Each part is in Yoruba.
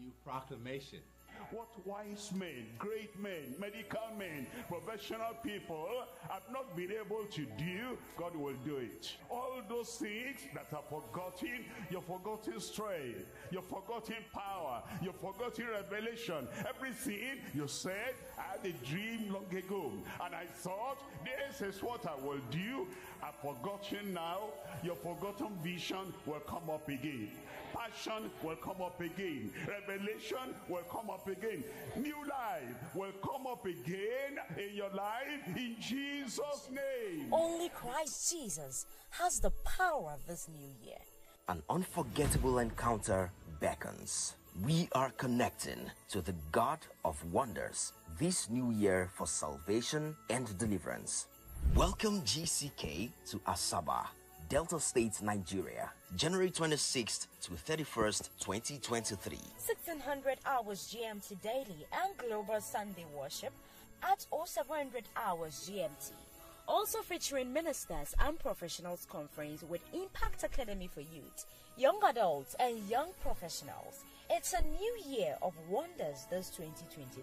new proclamation. What wise men, great men, medical men, professional people have not been able to do, God will do it. All those things that are forgotten, you've forgotten strength, you've forgotten power, you've forgotten revelation. Everything you said, I had a dream long ago, and I thought, this is what I will do. I've forgotten now. Your forgotten vision will come up again. Passion will come up again. Revelation will come up again. New life will come up again in your life in Jesus' name. Only Christ Jesus has the power of this new year. An unforgettable encounter beckons. We are connecting to the God of wonders this new year for salvation and deliverance. Welcome GCK to Asaba, Delta State, Nigeria, January 26th to 31st, 2023. 1600 hours GMT daily and global Sunday worship at 0700 hours GMT. Also featuring ministers and professionals conference with Impact Academy for Youth, Young Adults, and Young Professionals. It's a new year of wonders this 2023.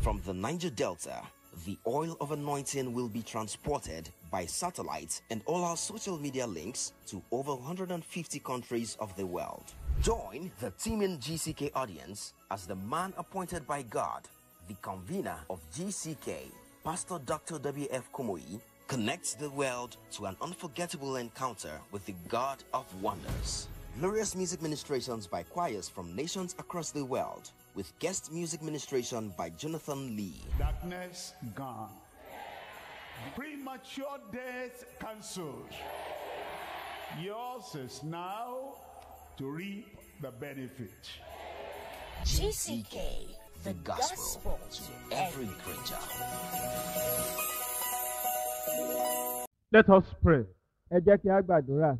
From the Niger Delta, the oil of anointing will be transported by satellite and all our social media links to over 150 countries of the world. Join the teaming GCK audience as the man appointed by God, the convener of GCK, Pastor Dr. W.F. Kumoyi, connects the world to an unforgettable encounter with the God of wonders. Glorious music ministrations by choirs from nations across the world, with guest music ministration by Jonathan Lee. Darkness gone. Premature death cancelled. Yours is now to reap the benefit. GCK, the gospel to every creature. Let us pray. ẹ jẹ́ kí a gbàdúrà.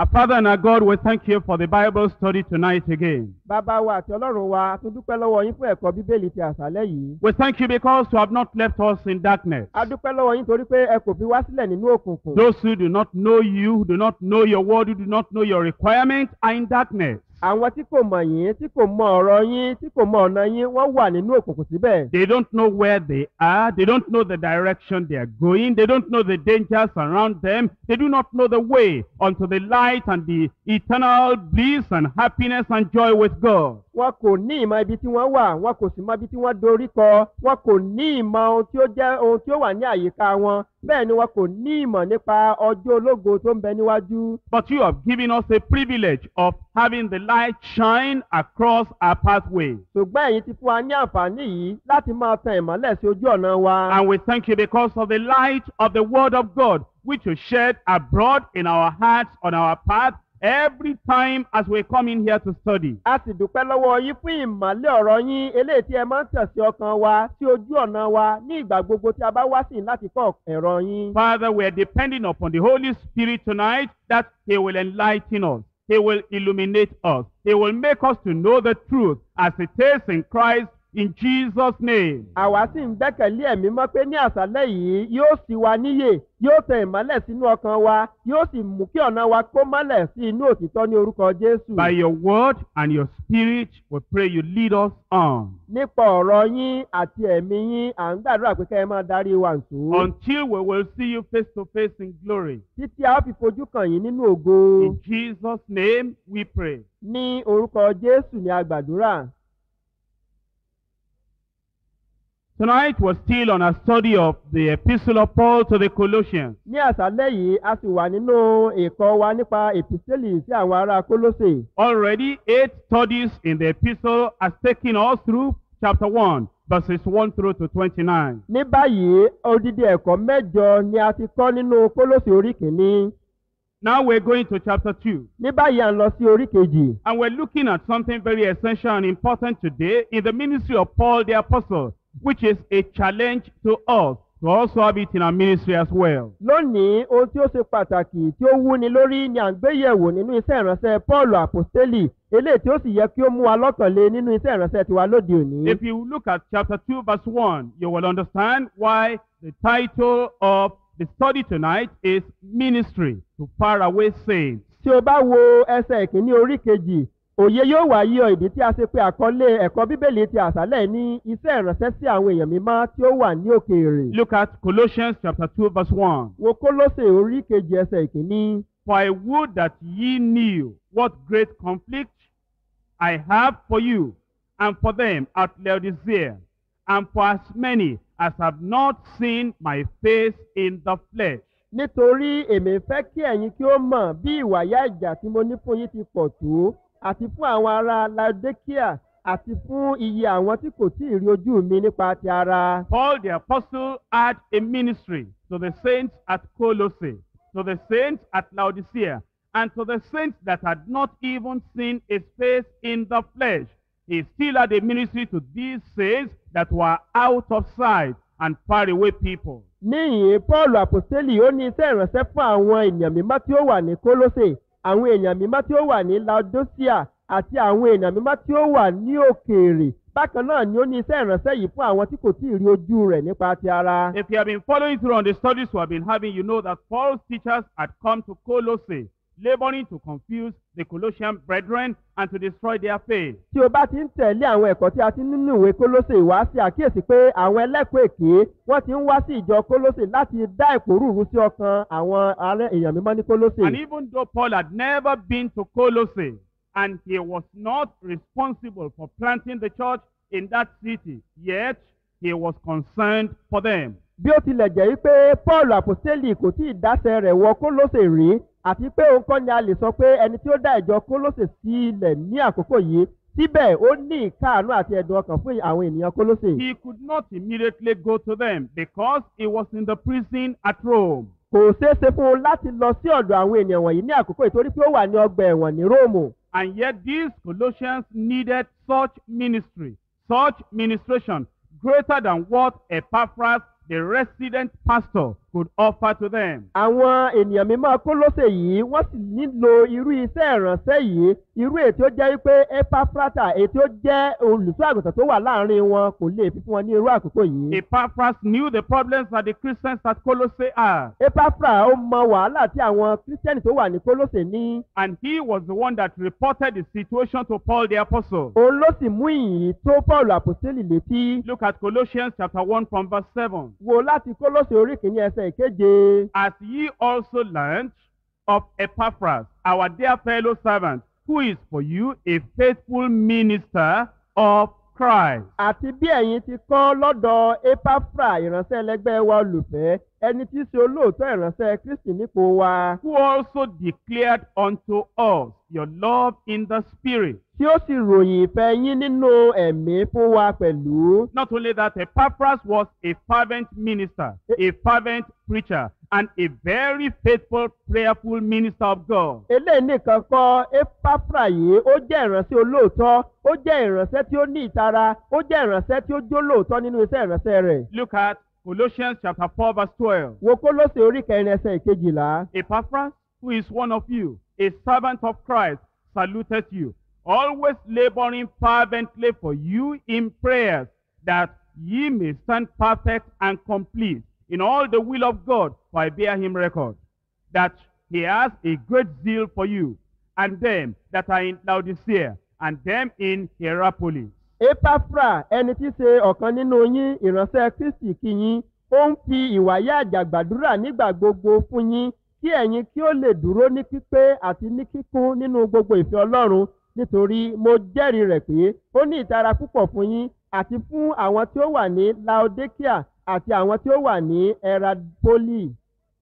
Our Father and our God, we thank you for the Bible study tonight again. bàbá wa àti ọlọ́run wa a tún dúpẹ́ lọ́wọ́ yín fún ẹ̀kọ́ bíbélì ti àṣálẹ́ yìí. We thank you because you have not left us in darkness. a dúpẹ́ lọ́wọ́ yín torí pé ẹ kò fi wá sílẹ̀ nínú òkùnkùn. Those who do not know you, who do not know your word, who do not know your requirement, are in darkness. Àwọn tí kò mọ̀ yín tí kò mọ ọ̀rọ̀ yín tí kò mọ ọ̀nà yín wọ́n wà nínú òkùnkùn síbẹ̀. They don't know where they are. They don't know the direction they are going. They don't know the dangers around them. They do not know the way unto the light and the eternal bliss and happiness and joy with God. wọn kò ní ìmọ̀ ibi tí wọ́n wà wọn kò sì mọ ibi tí wọ́n dorí kọ wọn kò ní ìmọ̀ ohun tí ó jẹ́ ohun tí ó wà ní àyíká wọn bẹ́ẹ̀ ni wọn kò ní ìmọ̀ nípa ọjọ́ ológo tó ń bẹ níwájú. But you have given us a privilege of having the light shine across our pathway. ṣùgbọ́n ẹ̀yin ti fún wa ní àǹfààní yìí láti máa tan ìmọ́lẹ̀ sí ojú ọ̀nà wa. And we thank you because of the light of the Word of God, which you shed abroad in our hearts on our path every time as we come in here to study. a sì dúpẹ́ lọ́wọ́ yín fún ìmọ̀lẹ̀ ọ̀rọ̀ yín eléyìí tí ẹ máa ń sí ọkàn wa sí ojú ọ̀nà wa ní ìgbà gbogbo tí a bá wá sí láti kọ́ ẹ̀rọ yín. Father, we are depending upon the Holy Spirit tonight that He will enlighten us. He will illuminate us. He will make us to know the truth as it is in Christ in Jesus' name. àwa sì ń gbẹ́kẹ̀lé ẹ̀mí mọ́ pé ní àṣálẹ́ yìí yóò sì wa níyè yóò tẹ ìmọ́lẹ̀ sínú ọkàn wa yóò sì mú kí ọ̀nà wa kó mọ́lẹ̀ sí inú òtítọ́ ní orúkọ jésù. By your word and your spirit, we pray you lead us on nípa ọ̀rọ̀ yín àti ẹ̀mí yín à ń gbàdúrà pé kẹ́ ẹ máa darí wa nsò. until we will see you face to face in glory. títí a ó fi fojú kàn yín nínú ògo. In Jesus' name we pray. ní orúkọ jésù ni a gbàdúrà. Tonight we're still on a study of the Epistle of Paul to the Colossians. ní àṣálẹ́ yìí a sì wà nínú ẹ̀kọ́ wa nípa èpìsẹ́lì sí àwọn ará kólósè. Already eight studies in the epistle has taken us through chapter 1, verses 1 through to 29. ní báyìí odidi ẹ̀kọ́ mẹ́jọ ni a ti kọ́ nínú kólósè orí kìíní. Now we're going to chapter 2. ní báyìí à ń lọ sí orí kejì. And we're looking at something very essential and important today in the ministry of Paul the Apostle, which is a challenge to us to also have it in our ministry as well. lónìí ohun tí ó ṣe pàtàkì tí ó wúni lórí ni à ń gbé yẹ̀wò nínú iṣẹ́ ìránṣẹ́ paul àpòstélì eléyìí tí ó sì yẹ kí ó mú wa lọ́kàn lé nínú iṣẹ́ ìránṣẹ́ tiwa lóde òní. If you look at chapter 2, verse 1, you will understand why the title of the study tonight is Ministry to Faraway Saints. tí o bá wo ẹsẹ̀ ìkíní orí kejì òye yóò wá yí ọ ìdí tí a ṣe pé àkọlé ẹ̀kọ́ bíbélì ti àṣálẹ̀ ní iṣẹ́ ìránṣẹ́ sí àwọn èèyàn mímọ́ tí ó wà ní òkèèrè. Look at Colossians chapter 2 verse 1. wo kólósè orí kejì ẹsẹ̀ ìkíní. For I would that ye knew what great conflict I have for you and for them at Laodicea, and for as many as have not seen my face in the flesh. nítorí èmi fẹ́ kí ẹ̀yin kí ó mọ̀ bí ìwàyà ìjà tí mo ní fún yín ti pọ̀ tó àti fún àwọn ará laodikia àti fún iye àwọn tí kò tí ì rí ojú mi nípa ti ara. Paul the apostle had a ministry to the saints at Colossae, to the saints at Laodicea, and to the saints that had not even seen his face in the flesh. He still had a ministry to these saints that were out of sight and far away people. níyìn paul apostoli ó ní iṣẹ́ ìránṣẹ́ fún àwọn èèyàn mímọ́ tí ó wà ní kólósè àwọn èèyàn mímọ́ tí ó wà ní laodicea àti àwọn èèyàn mímọ́ tí ó wà ní òkèèrè bákan náà ni ó ní iṣẹ́ ìránṣẹ́ yìí fún àwọn tí kò tí ì rí ojú rẹ̀ nípa ti ara. If you have been following through on the studies we have been having, you know that Paul's teachers had come to Colossae, laboring to confuse the Colossian brethren and to destroy their faith. tí o bá ti ń tẹ̀lé àwọn ẹ̀kọ́ tí a ti nínú ìwé kólósè wá sí àkíyèsí pé àwọn ẹlẹ́kọ̀ọ́ èké wọ́n ti ń wá sí ìjọ kólósè láti dá ìpòrúurú sí ọkàn àwọn ará èèyàn mímọ́ ní kólósè. And even though Paul had never been to Colossae and he was not responsible for planting the church in that city, yet he was concerned for them. bí ó tilẹ̀ jẹ́ wípé paul apostoli kò tí ì dáṣẹ rẹ̀ wọ kólósè rí àti pé òun kọ́ ni a lè sọ pé ẹni tí ó dá ìjọ kólósè sílẹ̀ ní àkókò yìí síbẹ̀ ó ní ìkáàánú àti ẹ̀dùn ọkàn fún àwọn ènìyàn kólósè. He could not immediately go to them because he was in the prison at Rome. kò ṣeé ṣe fún un láti lọ sí ọ̀dọ̀ àwọn ènìyàn wọ̀nyí ní àkókò ìtorí pé ó wà ní ọgbà ẹ̀wọ̀n ní róòmù. And yet these Colossians needed such ministry, such ministration, greater than what Epaphras, the resident pastor, could offer to them. àwọn ènìyàn mímọ́ kólósè yìí wọ́n sì nílò irú iṣẹ́ ìránṣẹ́ yìí irú ètò jẹ́ wípé epafrata ètò jẹ́ olùṣọ́ àgùntàn tó wà láàárín wọn kò lè fi fún wọn ní irú àkókò yìí. Epaphras knew the problems that the Christians at Colossae had, epafra ó mọ wàhálà tí àwọn kírísítẹ́nì tó wà ní kólósè ní. and he was the one that reported the situation to Paul the apostle. òun ló sì mú ìyìn tó paul àpòstélì létí. Look at Colossians chapter 1 from verse 7. wo láti kólósè orí kìíní ẹsẹ̀ ìkeje. As ye also learned of Epaphras, our dear fellow servant, who is for you a faithful minister of Christ. àti bí ẹ̀yin ti kọ́ lọ́dọ̀ epafra ìránṣẹ́ ẹlẹgbẹ́ wa olùfẹ́ ẹni tí í ṣe olóòótọ́ ìránṣẹ́ kristi nípò wa. who also declared unto us your love in the Spirit. tí ó sì ròyìn ìfẹ́ yín nínú ẹ̀mí fún wa pẹ̀lú. Not only that, Epaphras was a fervent minister, a fervent preacher, and a very faithful, prayerful minister of God. eléyìí nìkan kọ́ epafra yìí ó jẹ́ ìránṣẹ́ olóòótọ́ ó jẹ́ ìránṣẹ́ tí ó ní ìtara ó jẹ́ ìránṣẹ́ tí ó jó lóòótọ́ nínú iṣẹ́ ìránṣẹ́ rẹ̀. Look at Colossians chapter 4, verse 12. wo kólósè orí kẹrin ẹsẹ̀ ìkejìlá. Epaphras, who is one of you, a servant of Christ, saluted you, always laboring fervently for you in prayers, that ye may stand perfect and complete in all the will of God, for I bear him record, that he has a great zeal for you, and them that are in Laodicea, and them in Hierapolis. Epafra ẹni tí í ṣe ọ̀kan nínú yín ìránṣẹ́ kristi kí yín ó ń fi ìwàyà àjàgbàdúrà nígbà gbogbo fún yín kí ẹ̀yin kí ó lè dúró ní pípé àti ní kíkún nínú gbogbo ìfẹ́ ọlọ́run nítorí mo jẹ́rìí rẹ̀ pé ó ní ìtara púpọ̀ fún yín àti fún àwọn tí ó wà ní laodikia àti àwọn tí ó wà ní eradpoli.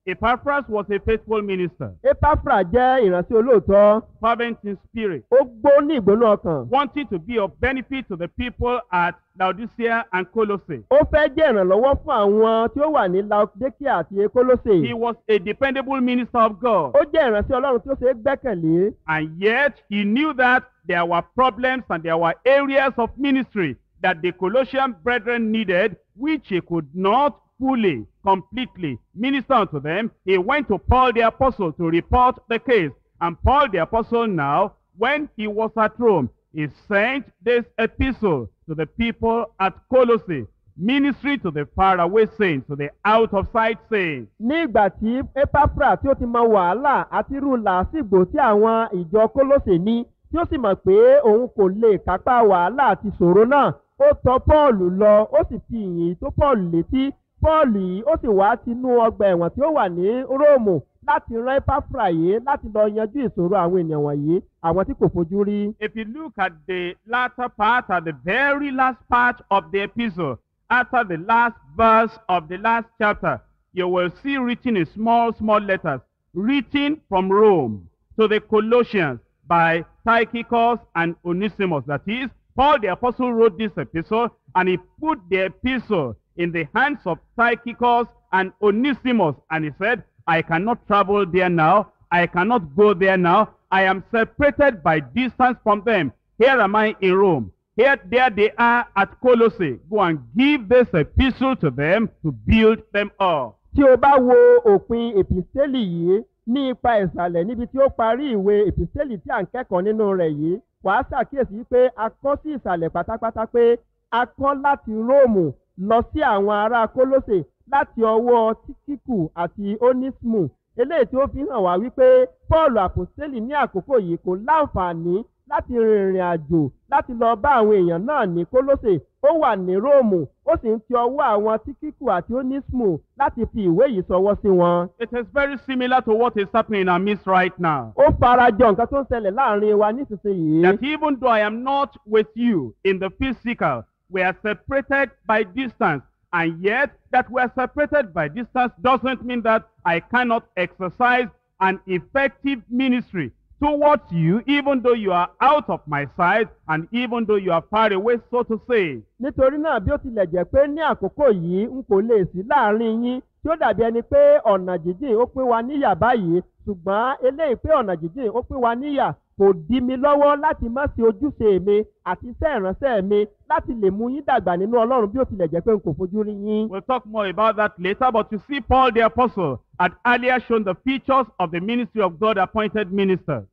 Epaphras was a faithful minister, epafra jẹ́ ìránṣẹ́ olóòótọ́ fervent in spirit, ó gbó ní ìgbóná ọkàn wanting to be of benefit to the people at Laodicea and Colossae. ó fẹ́ jẹ́ ìrànlọ́wọ́ fún àwọn tí ó wà ní laodikia àti ekolose. He was a dependable minister of God, ó jẹ́ ìránṣẹ́ ọlọ́run tí ó ṣe é gbẹ́kẹ̀lé. and yet he knew that there were problems and there were areas of ministry that the Colossian brethren needed, which he could not fully, completely minister unto them. He went to Paul the apostle to report the case, and Paul the apostle now, when he was at Rome, he sent this epistle to the people at Colossae, ministry to the faraway saints, to the out of sight saints. ní ìgbà tí epafra tí ó ti mọ wàhálà àti irú làásìgbò tí àwọn ìjọ kólósè ní tí ó sì mọ̀ pé òun kò lè kápá wàhálà àti ìṣòro náà ó tọ pọ́ọ̀lù lọ ó sì fi ìyìn tó pọ́ọ̀lù létí pọ́ọ̀lù yìí ó sì wá tinú ọgbà ẹ̀wọ̀n tí ó wà ní róòmù láti rán epafra yìí láti lọ yanjú ìṣòro àwọn ènìyàn wọ̀nyí àwọn tí kò fojú rí. If you look at the latter part, at the very last part of the epistle, after the last verse of the last chapter, you will see written in small, small letters, written from Rome to the Colossians by Tychicus and Onesimus. That is, Paul the apostle wrote this epistle and he put the epistle in the hands of Tychicus and Onesimus and he said, I cannot travel there now. I cannot go there now. I am separated by distance from them. Here am I in Rome. Here, there they are at Colossae. Go and give this epistle to them to build them up. tí o bá wo òpin èpìsẹ́lì yìí ní ipa ìsàlẹ̀ níbi tí ó parí ìwé èpìsẹ́lì tí à ń kẹ́kọ̀ọ́ nínú rẹ̀ yìí wàá ṣàkíyèsí pé a kọ́ sí ìsàlẹ̀ pátápátá pé a kọ́ láti róòmù lọ sí àwọn ará kólósè láti ọwọ́ tíkíkù àti onísmù eléyìí tí ó fi hàn wá wípé paul àpòsílẹ̀ ní àkókò yìí kò láǹfààní láti rìnrìn àjò láti lọ bá àwọn èèyàn náà ní kólósè ó wà ní róòmù ó sì ń ti ọwọ́ àwọn tíkíkù àti onísmù láti fi ìwé yìí sọwọ́ sí wọn. It is very similar to what is happening in our midst right now. ó farajọ nǹkan tó ń ṣẹlẹ̀ láàárín wa nísinsìnyí. That even though I am not with you in the physical, we are separated by distance. And yet, that we are separated by distance doesn't mean that I cannot exercise an effective ministry towards you, even though you are out of my sight and even though you are far away, so to say. nítorí náà bí ó tilẹ̀ jẹ́ pé ní àkókò yìí n kò lè sí láàárín yín tí ó dàbí ẹni pé ọ̀nà jíjìn ó pín wa níyà báyìí ṣùgbọ́n eléyìí pé ọ̀nà jíjìn ó pín wa níyà kò dí mi lọ́wọ́ láti má ṣe ojúṣe mi àti iṣẹ́ ìránṣẹ́ mi láti lè mú yín dàgbà nínú ọlọ́run bí ó tilẹ̀ jẹ́ pé n kò fojú rí yín. We'll talk more about that later, but you see, Paul the Apostle had earlier shown the features of the ministry of God appointed ministers.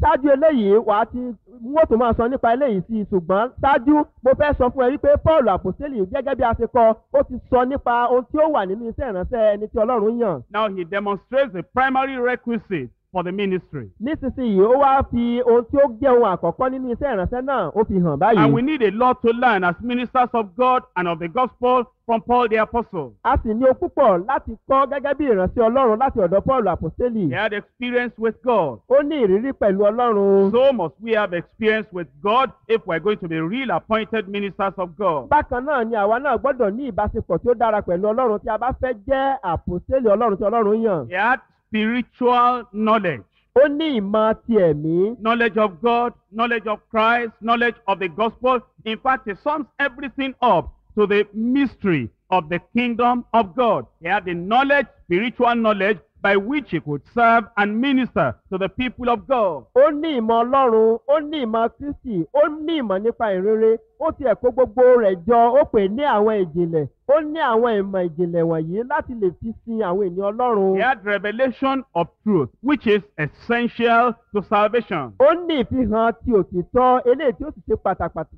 ṣáájú eléyìí wàá ti wọ́n tó máa sọ nípa eléyìí sí i ṣùgbọ́n ṣáájú mo fẹ́ sọ fún ẹ wípé paul àpòsílẹ̀ gẹ́gẹ́ bí a ṣe kọ ó ti sọ nípa ohun tí ó wà nínú iṣẹ́ ìránṣẹ́ ẹni tí ọlọ́run yàn. Now he demonstrates the primary requisite for the ministry. nísinsìnyí ó wá fi ohun tí ó jẹ́ ohun àkọ́kọ́ nínú iṣẹ́ ìránṣẹ́ náà ó fi hàn And we báyìí. need a lot to learn as ministers of God and of the gospel from Paul the Apostle. a sì ní o púpọ̀ láti kọ́ gẹ́gẹ́ bí ìránṣẹ́ ọlọ́run láti ọ̀dọ̀ paul He àpòsílẹ̀. had experience with God. ó ní ìrírí pẹ̀lú ọlọ́run. So must we have experience with God if we're going to be real appointed ministers of God. bákan náà ni àwa náà gbọ́dọ̀ ní ìbáṣepọ̀ tí ó dára pẹ̀lú ọlọ́run tí a bá fẹ́ jẹ́ àpòsílẹ̀ ọlọ́run tí ọlọ́run yàn. He had spiritual knowledge. ó ní ìmọ̀ ti ẹ̀mí. knowledge of God, knowledge of Christ, knowledge of the gospel. In fact, he sums everything up to the mystery of the kingdom of God. He had the knowledge, spiritual knowledge, by which he could serve and minister to the people of God. ó ní ìmọ̀ ọlọ́run ó ní ìmọ̀ kristi ó ní ìmọ̀ nípa ìrere ó tiẹ̀ kó gbogbo rẹ̀ jọ ó pè ní àwọn ìjìnlẹ̀ ó ní àwọn ìmọ̀ ìjìnlẹ̀ wọ̀nyí láti lè fi sin àwọn ènìyàn ọlọ́run. He had revelation of truth, which is essential to salvation. ó ní ìfihàn ti òtítọ́ eléyìí tí ó sì ṣe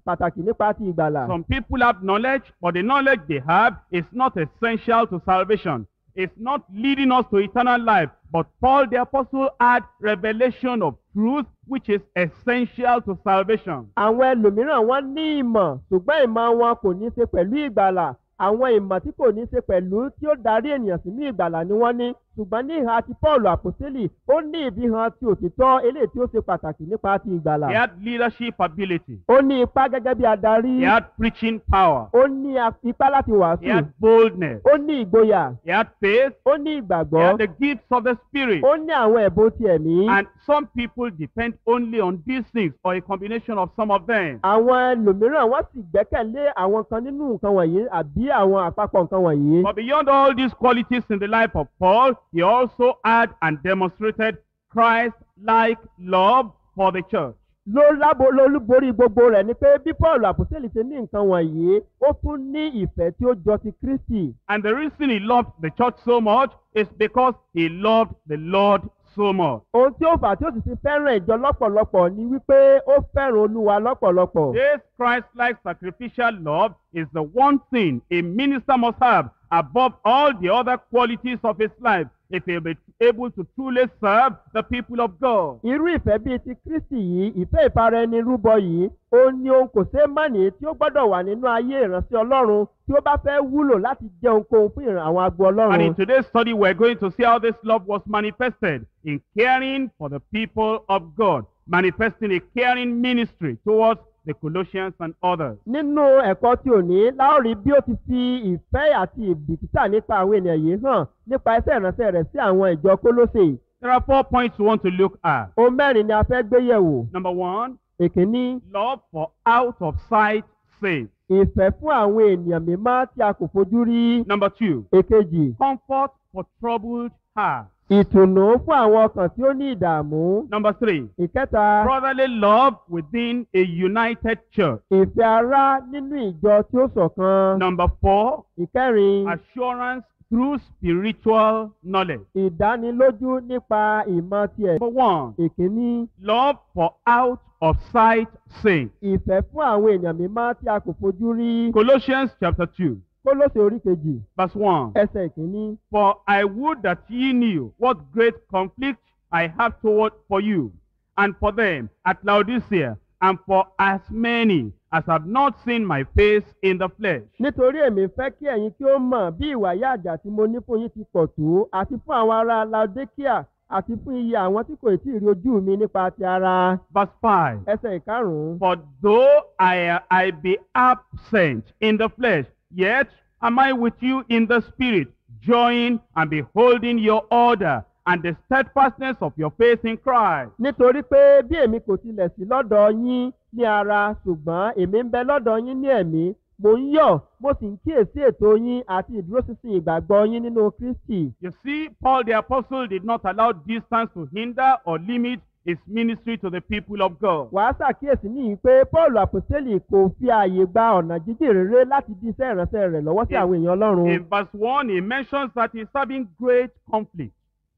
pàtàkì nípa ti ìgbàlà. Some people have knowledge, but the knowledge they have is not essential to salvation. It's not leading us to eternal life. But Paul the apostle had revelation of truth, which is essential to salvation. àwọn ẹlòmíràn wọn ní ìmọ̀ ṣùgbọ́n ìmọ̀ wọn kò ní ṣe pẹ̀lú ìgbàlà àwọn ìmọ̀ tí kò ní ṣe pẹ̀lú tí ó darí ènìyàn sínú ìgbàlà ni wọ́n ní ṣùgbọ́n ní ìhà ti paul àpòsílì ó ní ìfihàn ti òtítọ́ eléyìí tí ó ṣe pàtàkì nípa ti ìgbàlà He had leadership ability. ó ní ipá gẹ́gẹ́ bí adarí He had preaching power. ó ní ipá láti He wàásù had boldness. ó ní ìgboyà He had faith. ó ní He ìgbàgbọ́ had the gifts of the Spirit. ó ní àwọn ẹ̀bùn ti ẹ̀mí And some people depend only on these things or a combination of some of them. àwọn ẹlòmíràn wọ́n sì gbẹ́kẹ̀lé àwọn kan nínú nǹkan wọ̀nyí àbí àwọn àpapọ̀ nǹkan wọ̀nyí. But beyond all these qualities in the life of Paul, he also had and demonstrated Christ-like love for the church. ló lábo lólúborí gbogbo rẹ̀ ni pé bí paul àpòsílẹ̀ ṣe ní nǹkan wọ̀nyí ó tún ní ìfẹ́ tí ó jọ ti kristi. And the reason he loved the church so much is because he loved the Lord so much. ohun tí ó fà tí ó sì ti fẹ́ràn ìjọ lọ́pọ̀lọpọ̀ ni wípé ó fẹ́ràn olúwa lọ́pọ̀lọpọ̀. This Christ-like sacrificial love is the one thing a minister must have above all the other qualities of his life. If he'll be able to truly serve the people of God. irú ìfẹ́ bíi ti kristi yìí ìfẹ́ ìfara ẹni rúbọ yìí ó ní ohun kò ṣeé mọ̀nì tí ó gbọ́dọ̀ wà nínú ayé ìránṣẹ́ ọlọ́run tí ó bá fẹ́ wúlò láti jẹ́ ohunkóhun fún ìran àwọn agbo And ọlọ́run. in today's study, we're going to see how this love was manifested in caring for the people of God, manifesting a caring ministry towards the Colossians and others. nínú ẹ̀kọ́ tí ò ní láòrí bí ó ti fi ìfẹ́ àti ìbìkítà nípa àwọn ènìyàn yìí hàn nípa iṣẹ́ ìránṣẹ́ rẹ̀ sí àwọn ìjọ kólóṣè. There are four points we want to look at. ohun mẹ́rin ni a fẹ́ gbé yẹ̀wò. Number one, èkíní love for out of sight sake. ìfẹ́ fún àwọn ènìyàn mímọ́ tí a kò fojú rí. Number two, èkejì comfort for troubled hearts. Ìtùnú fún àwọn ọkàn tí ó ní ìdààmú. Number three, ìkẹta brotherly love within a united church. ìfẹ́ ara nínú ìjọ tí ó ṣọ̀kan. Number four, ìkẹrin assurance through spiritual knowledge. ìdánilójú nípa ìmọ̀ tiẹ̀. Number one, ìkíní love for out of sight sake. ìfẹ́ fún àwọn èèyàn mímọ́ tí a kò fojú rí. Colossians chapter 2, kólóṣè orí kejì verse 1. ẹsẹ̀ ìkíní. For I would that ye knew what great conflict I have toward for you, and for them at Laodicea, and for as many as have not seen my face in the flesh. nítorí èmi fẹ́ kí ẹ̀yin kí ó mọ̀ bí ìwà yáàjà tí mo ní fún yín ti pọ̀ tó àti fún àwọn ará laodikia àti fún iye àwọn tí kò tí ì rí ojú mi nípa ti ara. Verse 5. ẹsẹ̀ ìkarùn-ún. For though I, I be absent in the flesh, yet am I with you in the spirit, joying and beholding your order and the steadfastness of your faith in Christ. nítorí pé bí èmi kò tilẹ̀ sí lọ́dọ̀ yín ní ara ṣùgbọ́n èmi ń bẹ lọ́dọ̀ yín ní ẹ̀mí mò ń yọ̀ mo sì ń kíyèsí ètò yín àti ìdúróṣinṣin ìgbàgbọ́ yín nínú kristi. You see, Paul the apostle did not allow distance to hinder or limit his ministry to the people of God. wàá ṣàkíyèsí níyì pé paul àpòstélì kò fi ààyè gba ọ̀nà jíjìn rere láti di iṣẹ́ ìránṣẹ́ rẹ̀ lọ́wọ́ sí àwọn èèyàn ọlọ́run. In verse 1, he mentions that he's having great conflict,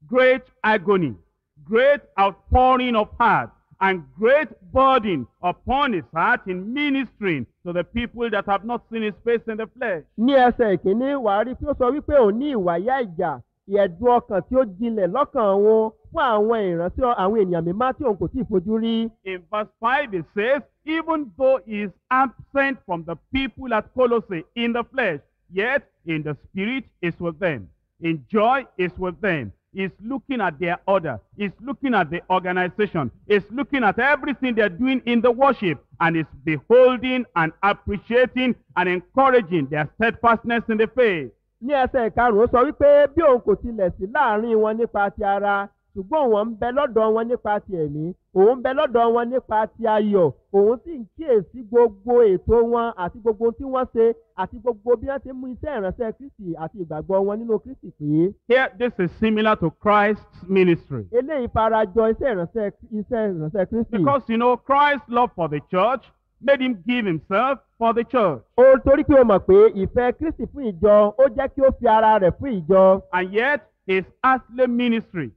great agony, great outpouring of heart, and great burden upon his heart in ministering to the people that have not seen his face in the flesh. ní ẹsẹ̀ ìkíní wàá rí pé ó sọ wípé òun ní ìwàyà ìjà ìẹ̀dùn ọkàn tí ó jinlẹ̀ lọ́kàn wọn fún àwọn ìránṣẹ́ àwọn ènìyàn mímọ́ tí òun kò tí ì fojú rí. In verse 5, it says, even though he is absent from the people at Colossae in the flesh, yet in the spirit is with them. In joy is with them. He's looking at their order. He's looking at the organization. He's looking at everything they're doing in the worship. And is beholding and appreciating and encouraging their steadfastness in the faith. Ní ẹsẹ̀ ìkarùn-ún sọ wípé bí òun kò tilẹ̀ sí láàárín wọn nípa ti ara ṣùgbọ́n òun ń bẹ lọ́dọ̀ wọn nípa ti ẹ̀mí òun ń bẹ lọ́dọ̀ wọn nípa ti ayọ̀ òun sì ń kíyèsí gbogbo ètò wọn àti gbogbo tí wọ́n ṣe àti gbogbo bí wọ́n ti mú iṣẹ́ ìránṣẹ́ kristi àti ìgbàgbọ́ wọn nínú kristi pé Here, this is similar to Christ's ministry. eléyìí farajọ iṣẹ́ ìránṣẹ́ iṣẹ́ ìránṣẹ́ kristi. Because, you know, Christ's love for the church made him give himself for the church. ó torí pé o mọ̀ pé ìfẹ́ kristi fún ìjọ ó jẹ́ kí ó fi ara rẹ̀ fún ìjọ. And yet, his earthly ministry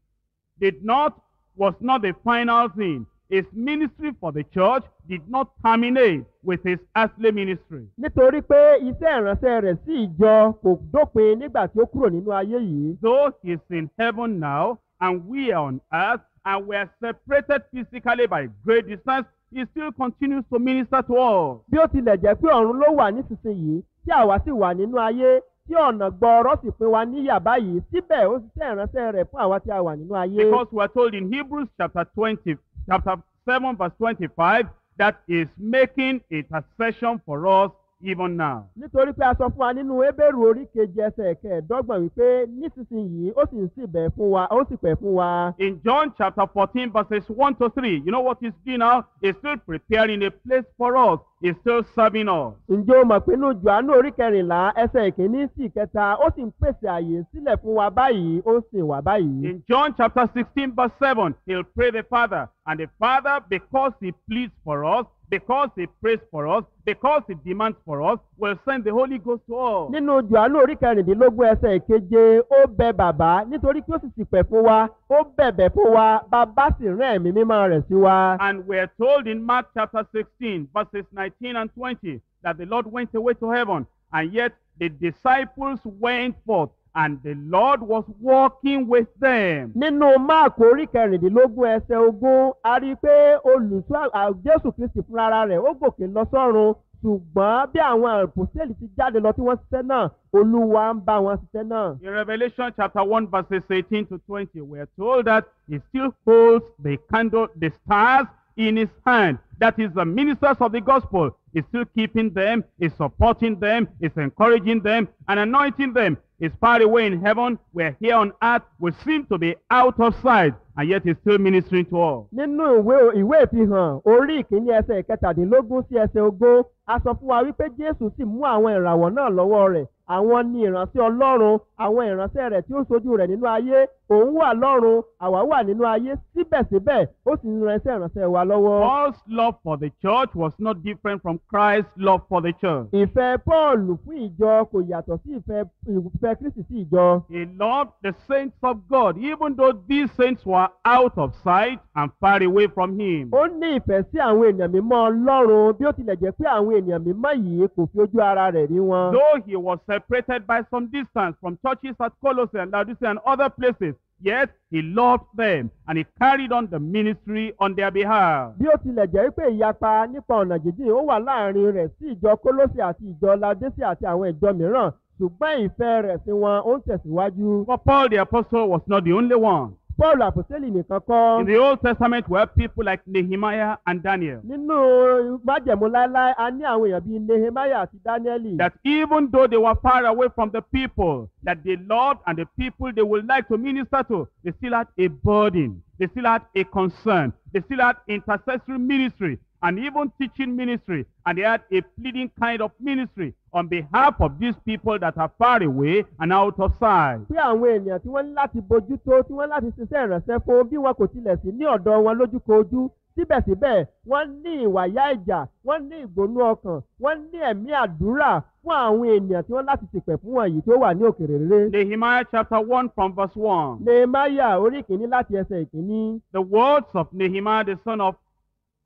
did not, was not the final thing. His ministry for the church did not terminate with his earthly ministry. nítorí pé iṣẹ́ ìránṣẹ́ rẹ̀ sí ìjọ kò dópin nígbà tí ó kúrò nínú ayé yìí. Though he's in heaven now, and we are on earth, and we are separated physically by great distance, he still continues to minister to us. bí ó tilẹ̀ jẹ́ pé ọ̀run ló wà nísinsìnyí tí àwa sì wà nínú ayé tí ọ̀nà gbọ́ọ̀rọ̀ sì pín wa níyà báyìí síbẹ̀ ó ṣiṣẹ́ ìránṣẹ́ rẹ̀ fún àwa tí a wà nínú ayé. Because we are told in Hebrews chapter 20, chapter 7, verse 25, that is making intercession for us even now. nítorí pé a sọ fún wa nínú ebéèrú orí kejì ẹsẹ̀ kẹẹ̀ẹ́dọ́gbọ̀n wípé nísinsìnyí ó sì ń síbẹ̀ fún wa ó sì pẹ̀ fún wa. In John chapter 14, verses 1 to 3, you know what he's doing now? He's still preparing a place for us. He's still serving us. ǹjẹ́ o mọ̀ pé inú johannu orí kẹrìnlá ẹsẹ̀ ìkíní sí ìkẹta ó sì ń pèsè àyè sílẹ̀ fún wa báyìí ó sì wà báyìí. In John chapter 16, verse 7, he'll pray the Father. And the Father, because he pleads for us, because he prays for us, because he demands for us, will send the Holy Ghost to us. nínú johannu orí kẹrìndínlógún ẹsẹ̀ ìkeje ó bẹ bàbá nítorí kí ó sì sì pẹ̀ fún wa ó bẹ̀bẹ̀ fún wa bàbá sì rán ẹ̀mí mímọ́ rẹ̀ sí wa. And we're told in Mark chapter 16, verses 19 and 20, that the Lord went away to heaven, and yet the disciples went forth and the Lord was walking with them. nínú máàkù orí kẹrìndínlógún ẹsẹ̀ ogún a rí i pé olùṣọ́ à- jésù kristi fúnra rẹ̀ ó gòkè lọ sọ́run ṣùgbọ́n bí àwọn àpòsílẹ̀ ti jáde lọ tí wọ́n ṣiṣẹ́ náà olúwa ń bá wọn ṣiṣẹ́ náà. In Revelation chapter 1 verses 18 to 20, we are told that he still holds the candle, the stars in his hand. That is the ministers of the gospel. He's still keeping them, is supporting them, is encouraging them, and anointing them. He's far away in heaven, where here on earth we seem to be out of sight, and yet he's still ministering to all. nínú ìwé ìwé ìfihàn orí ìkíní ẹsẹ̀ ìkẹtàdínlógún sí ẹsẹ̀ ogún a sọ fún wa wípé jésù sì mú àwọn ìràwọ̀ náà lọ́wọ́ rẹ̀ àwọn ni ìránṣẹ́ ọlọ́run àwọn ìránṣẹ́ rẹ̀ tí ó sojú rẹ̀ nínú ayé òun wà lọ́run àwa wà nínú ayé síbẹ̀síbẹ̀ ó sì ń ránṣẹ́ ìránṣẹ́ wa lọ́wọ́. Paul's love for the church was not different from Christ's love for the church. ìfẹ́ paul fún ìjọ kò yàtọ̀ sí ìfẹ́ ìfẹ́ kristi sí ìjọ. He loved the saints of God, even though these saints were out of sight and far away from him. ó ní ìfẹ́ sí àwọn ènìyàn mímọ́ ọlọ́run bí ó tilẹ̀ jẹ́ pé àwọn ènìyàn mímọ́ yìí kò fi ojú ara rẹ̀ rí wọn. Though he was separated by some distance from churches at Colossae and Laodicea and other places, yet he loved them and he carried on the ministry on their behalf. bí ó tilẹ̀ jẹ́ pé ìyapa nípa ọ̀nà jíjìn ó wà láàárín rẹ̀ sí ìjọ kólósì àti ìjọ ladésì àti àwọn ìjọ mìíràn ṣùgbọ́n ìfẹ́ rẹ̀ sí wọn ó ń tẹ̀síwájú. But Paul the apostle was not the only one. Paul àpòsílì nìkan kọ́ In the Old Testament were people like Nehemiah and Daniel. nínú májẹ̀mú láéláé a ní àwọn èèyàn bíi nehemiah àti danieli. That even though they were far away from the people that they loved and the people they would like to minister to, they still had a burden. They still had a concern. They still had intercessory ministry and even teaching ministry. And they had a pleading kind of ministry on behalf of these people that are far away and out of sight. pé àwọn ènìyàn tí wọ́n ní láti bójútó tí wọ́n láti ṣiṣẹ́ ìrànṣẹ́ fún bí wọn kò tilẹ̀ sí ní ọ̀dọ̀ wọn lójúkojú síbẹ̀síbẹ̀ wọ́n ní ìwàyà ìjà wọ́n ní ìgbónú ọkàn wọ́n ní ẹ̀mí àdúrà fún àwọn ènìyàn tí wọ́n láti ṣèpẹ̀ fún wọ̀nyí tí ó wà ní òkèèrè rere. Nehemiah chapter 1 from verse 1. nehemiah orí ìkíní láti ẹsẹ̀ ìkíní. the words of Nehemiah the son of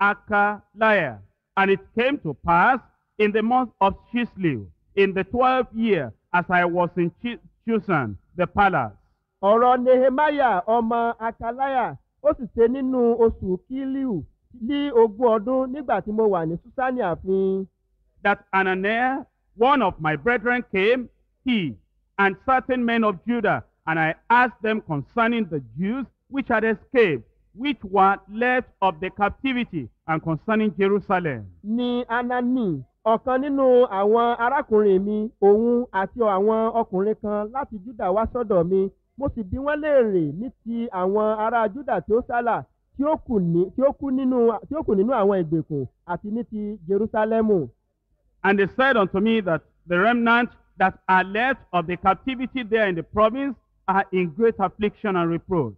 Akaliah. And it came to pass in the month of Chislev, in the twelfth year, as I was in Chusan, the palace, ọ̀rọ̀ nehemiah ọmọ akalaya ó sì ṣe nínú oṣù kílíù ní ogún ọdún nígbà tí mo wà ní susani ààfin. that Ananiah, one of my brethren, came, he and certain men of Judah, and I asked them concerning the Jews which had escaped, which were left of the captivity, and concerning Jerusalem. ni anani ọ̀kan nínú àwọn arákùnrin mi òun àti àwọn ọkùnrin kan láti júdà wá sọ́dọ̀ mi mo sì bí wọ́n léèrè ní ti àwọn ará júdà tí ó sálà tí ó kù nínú àwọn ìgbèkùn àti ní ti jerúsálẹ́mù. And they said unto me that the remnant that are left of the captivity there in the province are in great affliction and reproach.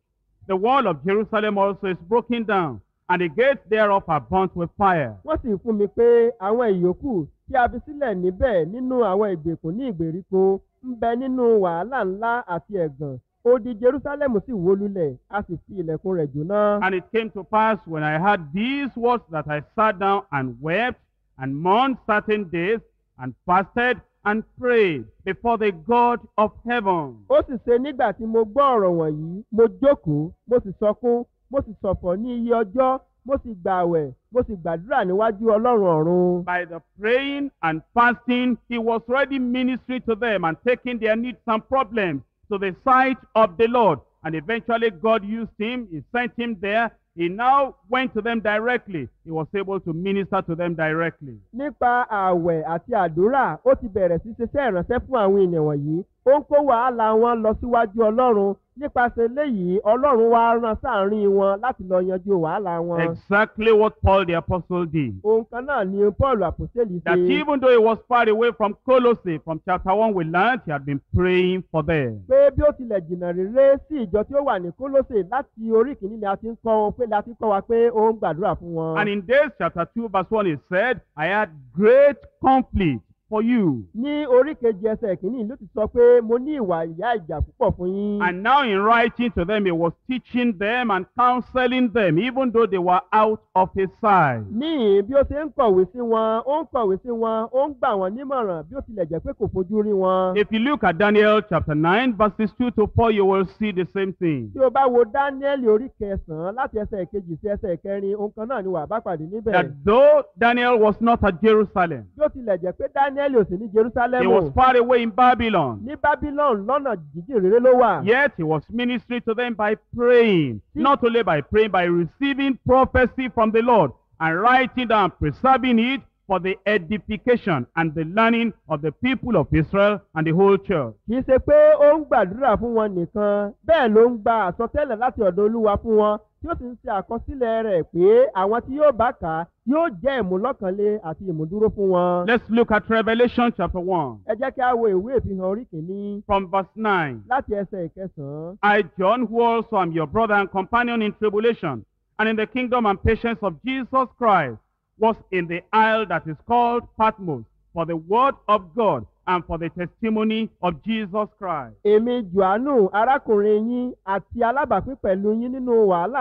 The wall of Jerusalem also is broken down, and the gates thereof are burnt with fire. wọ́n sì fún mi pé àwọn ìyókù tí a fi sílẹ̀ níbẹ̀ nínú àwọn ìgbèkùn ní ìgbèríko ń bẹ nínú wàhálà ńlá àti ẹ̀gàn odi jerusalem sì wó lulẹ̀ a sì fi ilẹ̀kùn rẹ̀ jóná. And it came to pass when I heard these words that I sat down and wept and mourned certain days and fasted and prayed before the God of heaven. ó sì ṣe nígbà tí mo gbọ́ ọ̀rọ̀ wọ̀nyí mo jókòó mo sì sọkún mo sì ṣọ̀fọ̀ ní iye ọjọ́ mo sì gbààwẹ̀ mo sì gbàdúrà níwájú ọlọ́run ọ̀run. By the praying and fasting, he was ready ministering to them and taking their needs and problems to the sight of the Lord. And eventually God used him, he sent him there. He now went to them directly. He was able to minister to them directly. nípa ààwẹ̀ àti àdúrà ó ti bẹ̀rẹ̀ sí ṣiṣẹ́ ìránṣẹ́ fún àwọn ènìyàn wọ̀nyí ó ń kó wàhálà wọn lọ síwájú ọlọ́run nípasẹ̀ eléyìí ọlọ́run wá rán sáàrin wọn láti lọ yanjú wàhálà wọn. Exactly what Paul the apostle did. ohun kan náà ni paul àpòsílẹ̀ That ṣe even though he was far away from Colossae, from chapter 1 we learned he had been praying for them. pé bí ó tilẹ̀ jìnnà rere sí ìjọ tí ó wà ní kólósè láti orí kìíní ni a ti ń kọ́ wọn pé la ti kọ́ wa pé ó ń gbàdúrà fún wọn. And in this chapter 2 verse 1 it said, I had great conflict for you. ní orí kejì ẹsẹ̀ kìíní ló ti sọ pé mo ní ìwà ìyá ìjà púpọ̀ fún yín. And now in writing to them, he was teaching them and counseling them, even though they were out of his sight. bí ó ṣe ń kọ̀wé sí wọn ó ń kọ̀wé sí wọn ó ń gbà wọ́n nímọ̀ràn bí ó tilẹ̀ jẹ́ pé kò fojú rí wọn. If you look at Daniel chapter 9, verses 2 to 4, you will see the same thing. tí o bá wo dáníẹ́lì orí kẹsàn-án láti ẹsẹ̀ kejì sí ẹsẹ̀ kẹrin kan náà ni wàá bá pàdé níbẹ̀. That though Daniel was not at Jerusalem, bí ó tilẹ̀ jẹ́ pé ò sí ní he jerúsálẹ́mù was far away in Babylon. ní babylon lọ́nà jíjìn rere ló wà. Yet he was ministering to them by praying, not only by praying, by receiving prophecy from the Lord and writing down, preserving it for the edification and the learning of the people of Israel and the whole church. kì í ṣe pé ó ń gbàdúrà fún wọn nìkan bẹ́ẹ̀ ló ń gba àsọtẹ́lẹ̀ láti ọ̀dọ̀ olúwa fún wọn tí ó sì ń ṣe àkọsílẹ̀ rẹ̀ pé àwọn tí yóò bá kà á yóò jẹ́ ìmúlọ́kànlé àti ìmúdúró fún wọn. Let's look at Revelation chapter 1 ẹ jẹ́ kí a wo ìwé ìfihàn orí kìíní from verse 9. láti ẹsẹ̀ ìkẹsàn-án. I, John, who also am your brother and companion in tribulation and in the kingdom and patience of Jesus Christ, was in the isle that is called Patmos for the word of God and for the testimony of Jesus Christ. èmi johannu arákùnrin yín àti alábàápín pẹ̀lú yín nínú wàhálà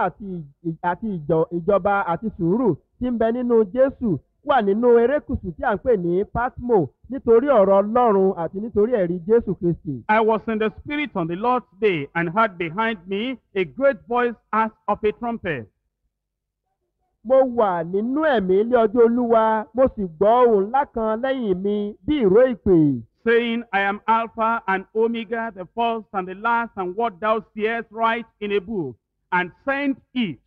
àti ìjọba àti sùúrù tí ń bẹ nínú jésù wà nínú erékùsù tí à ń pè ní patmo nítorí ọ̀rọ̀ ọlọ́run àti nítorí ẹ̀rí jésù kristi. I was in the Spirit on the Lord's day and heard behind me a great voice as of a trumpet. Mo wà nínú ẹ̀mí ilé ọjọ́ olúwa mo sì gbọ́ ohùn ńlá kan lẹ́yìn mi bí ìró ìpè. saying, I am Alpha and Omega, the first and the last, and what thou seest write in a book, and send it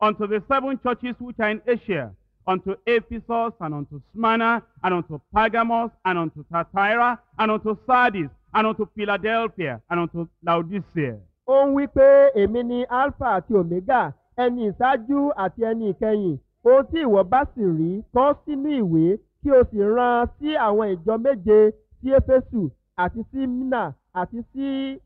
unto the seven churches which are in Asia, unto Ephesus, and unto Smyrna, and unto Pergamos, and unto Thyatira, and unto Sardis, and unto Philadelphia, and unto Laodicea. ó ń wí pé èmi ni alpha àti omega ẹni ìṣáájú àti ẹni ìkẹyìn ohun tí ìwọ bá sì rí kọ sínú ìwé kí o sì rán sí àwọn ìjọ méje sí éfésù àti sí mina àti sí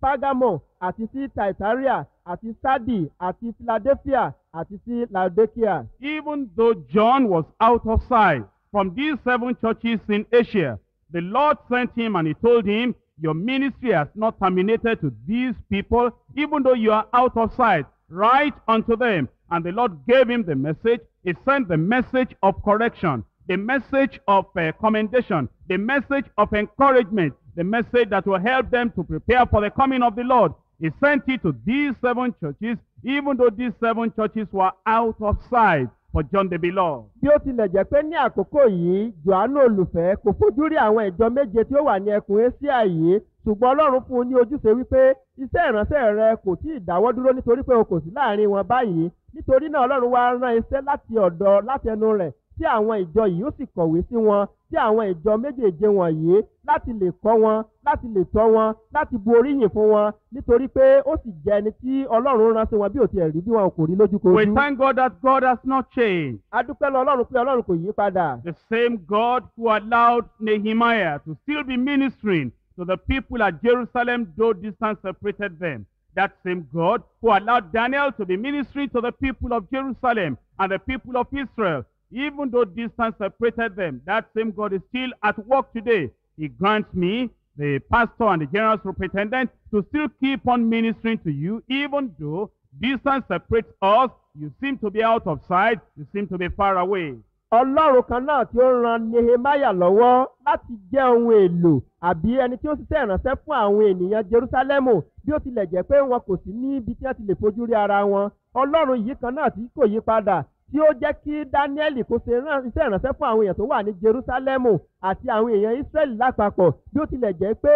págámọ àti sí taitaria àti sadi àti philadelphia àti sí laodicea. Even though John was out of sight from these seven churches in Asia, the Lord sent him and he told him, Your ministry has not terminated to these people, even though you are out of sight. Write unto them. And the Lord gave him the message. He sent the message of correction, the message of uh, commendation, the message of encouragement, the message that will help them to prepare for the coming of the Lord. He sent it to these seven churches, even though these seven churches were out of sight for John the Beloved. bí ó tilẹ̀ jẹ́ pé ní àkókò yìí johannu olùfẹ́ kò fojú rí àwọn ìjọ méje tí ó wà ní ẹkùn asia yìí ṣùgbọ́n ọlọ́run fún un ní ojúṣe wípé iṣẹ́ ìránṣẹ́ rẹ kò tí ì dáwọ́ dúró nítorí pé o kò sí láàárín wọn báyìí nítorí náà ọlọ́run wá rán iṣẹ́ láti ọ̀dọ̀ láti ẹnu rẹ̀ tí àwọn ìjọ yìí ó sì kọ̀wé sí wọn tí àwọn ìjọ méjèèje wọ̀nyí láti lè kọ́ wọn láti lè tọ́ wọn láti bu oríyìn fún wọn nítorí pé ó sì jẹ́ ẹni tí ọlọ́run rán sí wọn bí ò tiẹ̀ rí bí wọn kò rí We lójúkojú. thank God that God has not changed. a dúpẹ́ lọ ọlọ́run pé ọlọ́run kò yí padà. The same God who allowed Nehemiah to still be ministering to the people at Jerusalem, though distance separated them. That same God who allowed Daniel to be ministering to the people of Jerusalem and the people of Israel, even though distance separated them. That same God is still at work today. He grants me, the pastor and the general superintendent, to still keep on ministering to you, even though distance separates us. You seem to be out of sight. You seem to be far away. ọlọ́run kan náà tí ó ran nehemiah lọ́wọ́ láti jẹ́ ohun èlò àbí ẹni tí ó ṣiṣẹ́ ìránṣẹ́ fún àwọn ènìyàn jerusalemu bí ó tilẹ̀ jẹ́ pé wọn kò sí ní ibi tí wọ́n ti lè fojú rí ara wọn ọlọ́run yìí kan náà tí kò yí padà tí ó jẹ́ kí daniel kó ṣe iṣẹ́ ìránṣẹ́ fún àwọn èèyàn tó wà ní jerusalemu àti àwọn èèyàn israẹli lápapọ̀. Bí ó tilẹ̀ jẹ́ pé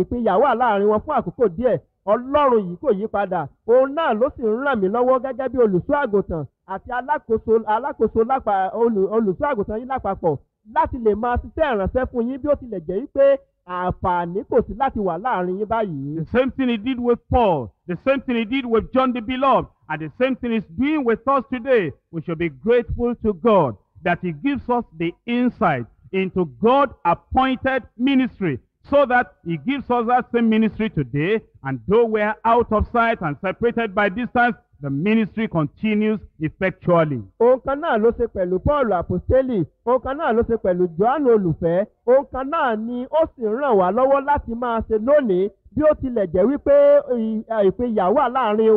ìpínyà wà láàárín wọn fún àkókò díẹ̀ ọlọ́run yìí kò yí padà. Òun náà ló sì ń ràn mí lọ́wọ́ gẹ́gẹ́ bí olùṣọ́ àti alákòóso alákòóso yín lápapọ̀ láti lè máa ṣiṣẹ́ ìrànṣẹ́ fún yín. Bí ó tilẹ̀ jẹ́ wípé àǹfààní kò sí láti wà láàárín yín báyìí. The same thing he did with Paul, the same thing he did with John the Beloved, and the same thing he's doing with us today. We should be grateful to God that he gives us the insight into God appointed ministry so that he gives us that same ministry today. And though we're out of sight and separated by distance, the ministry continues effectually. ohun kan náà ló ṣe pẹ̀lú paul àpòstélì ohun kan náà ló ṣe pẹ̀lú johannu olùfẹ́ ohun kan náà ni ó sì ń ràn wá lọ́wọ́ láti máa ṣe lónìí bí ó tilẹ̀ jẹ́ wípé ìpínyà wà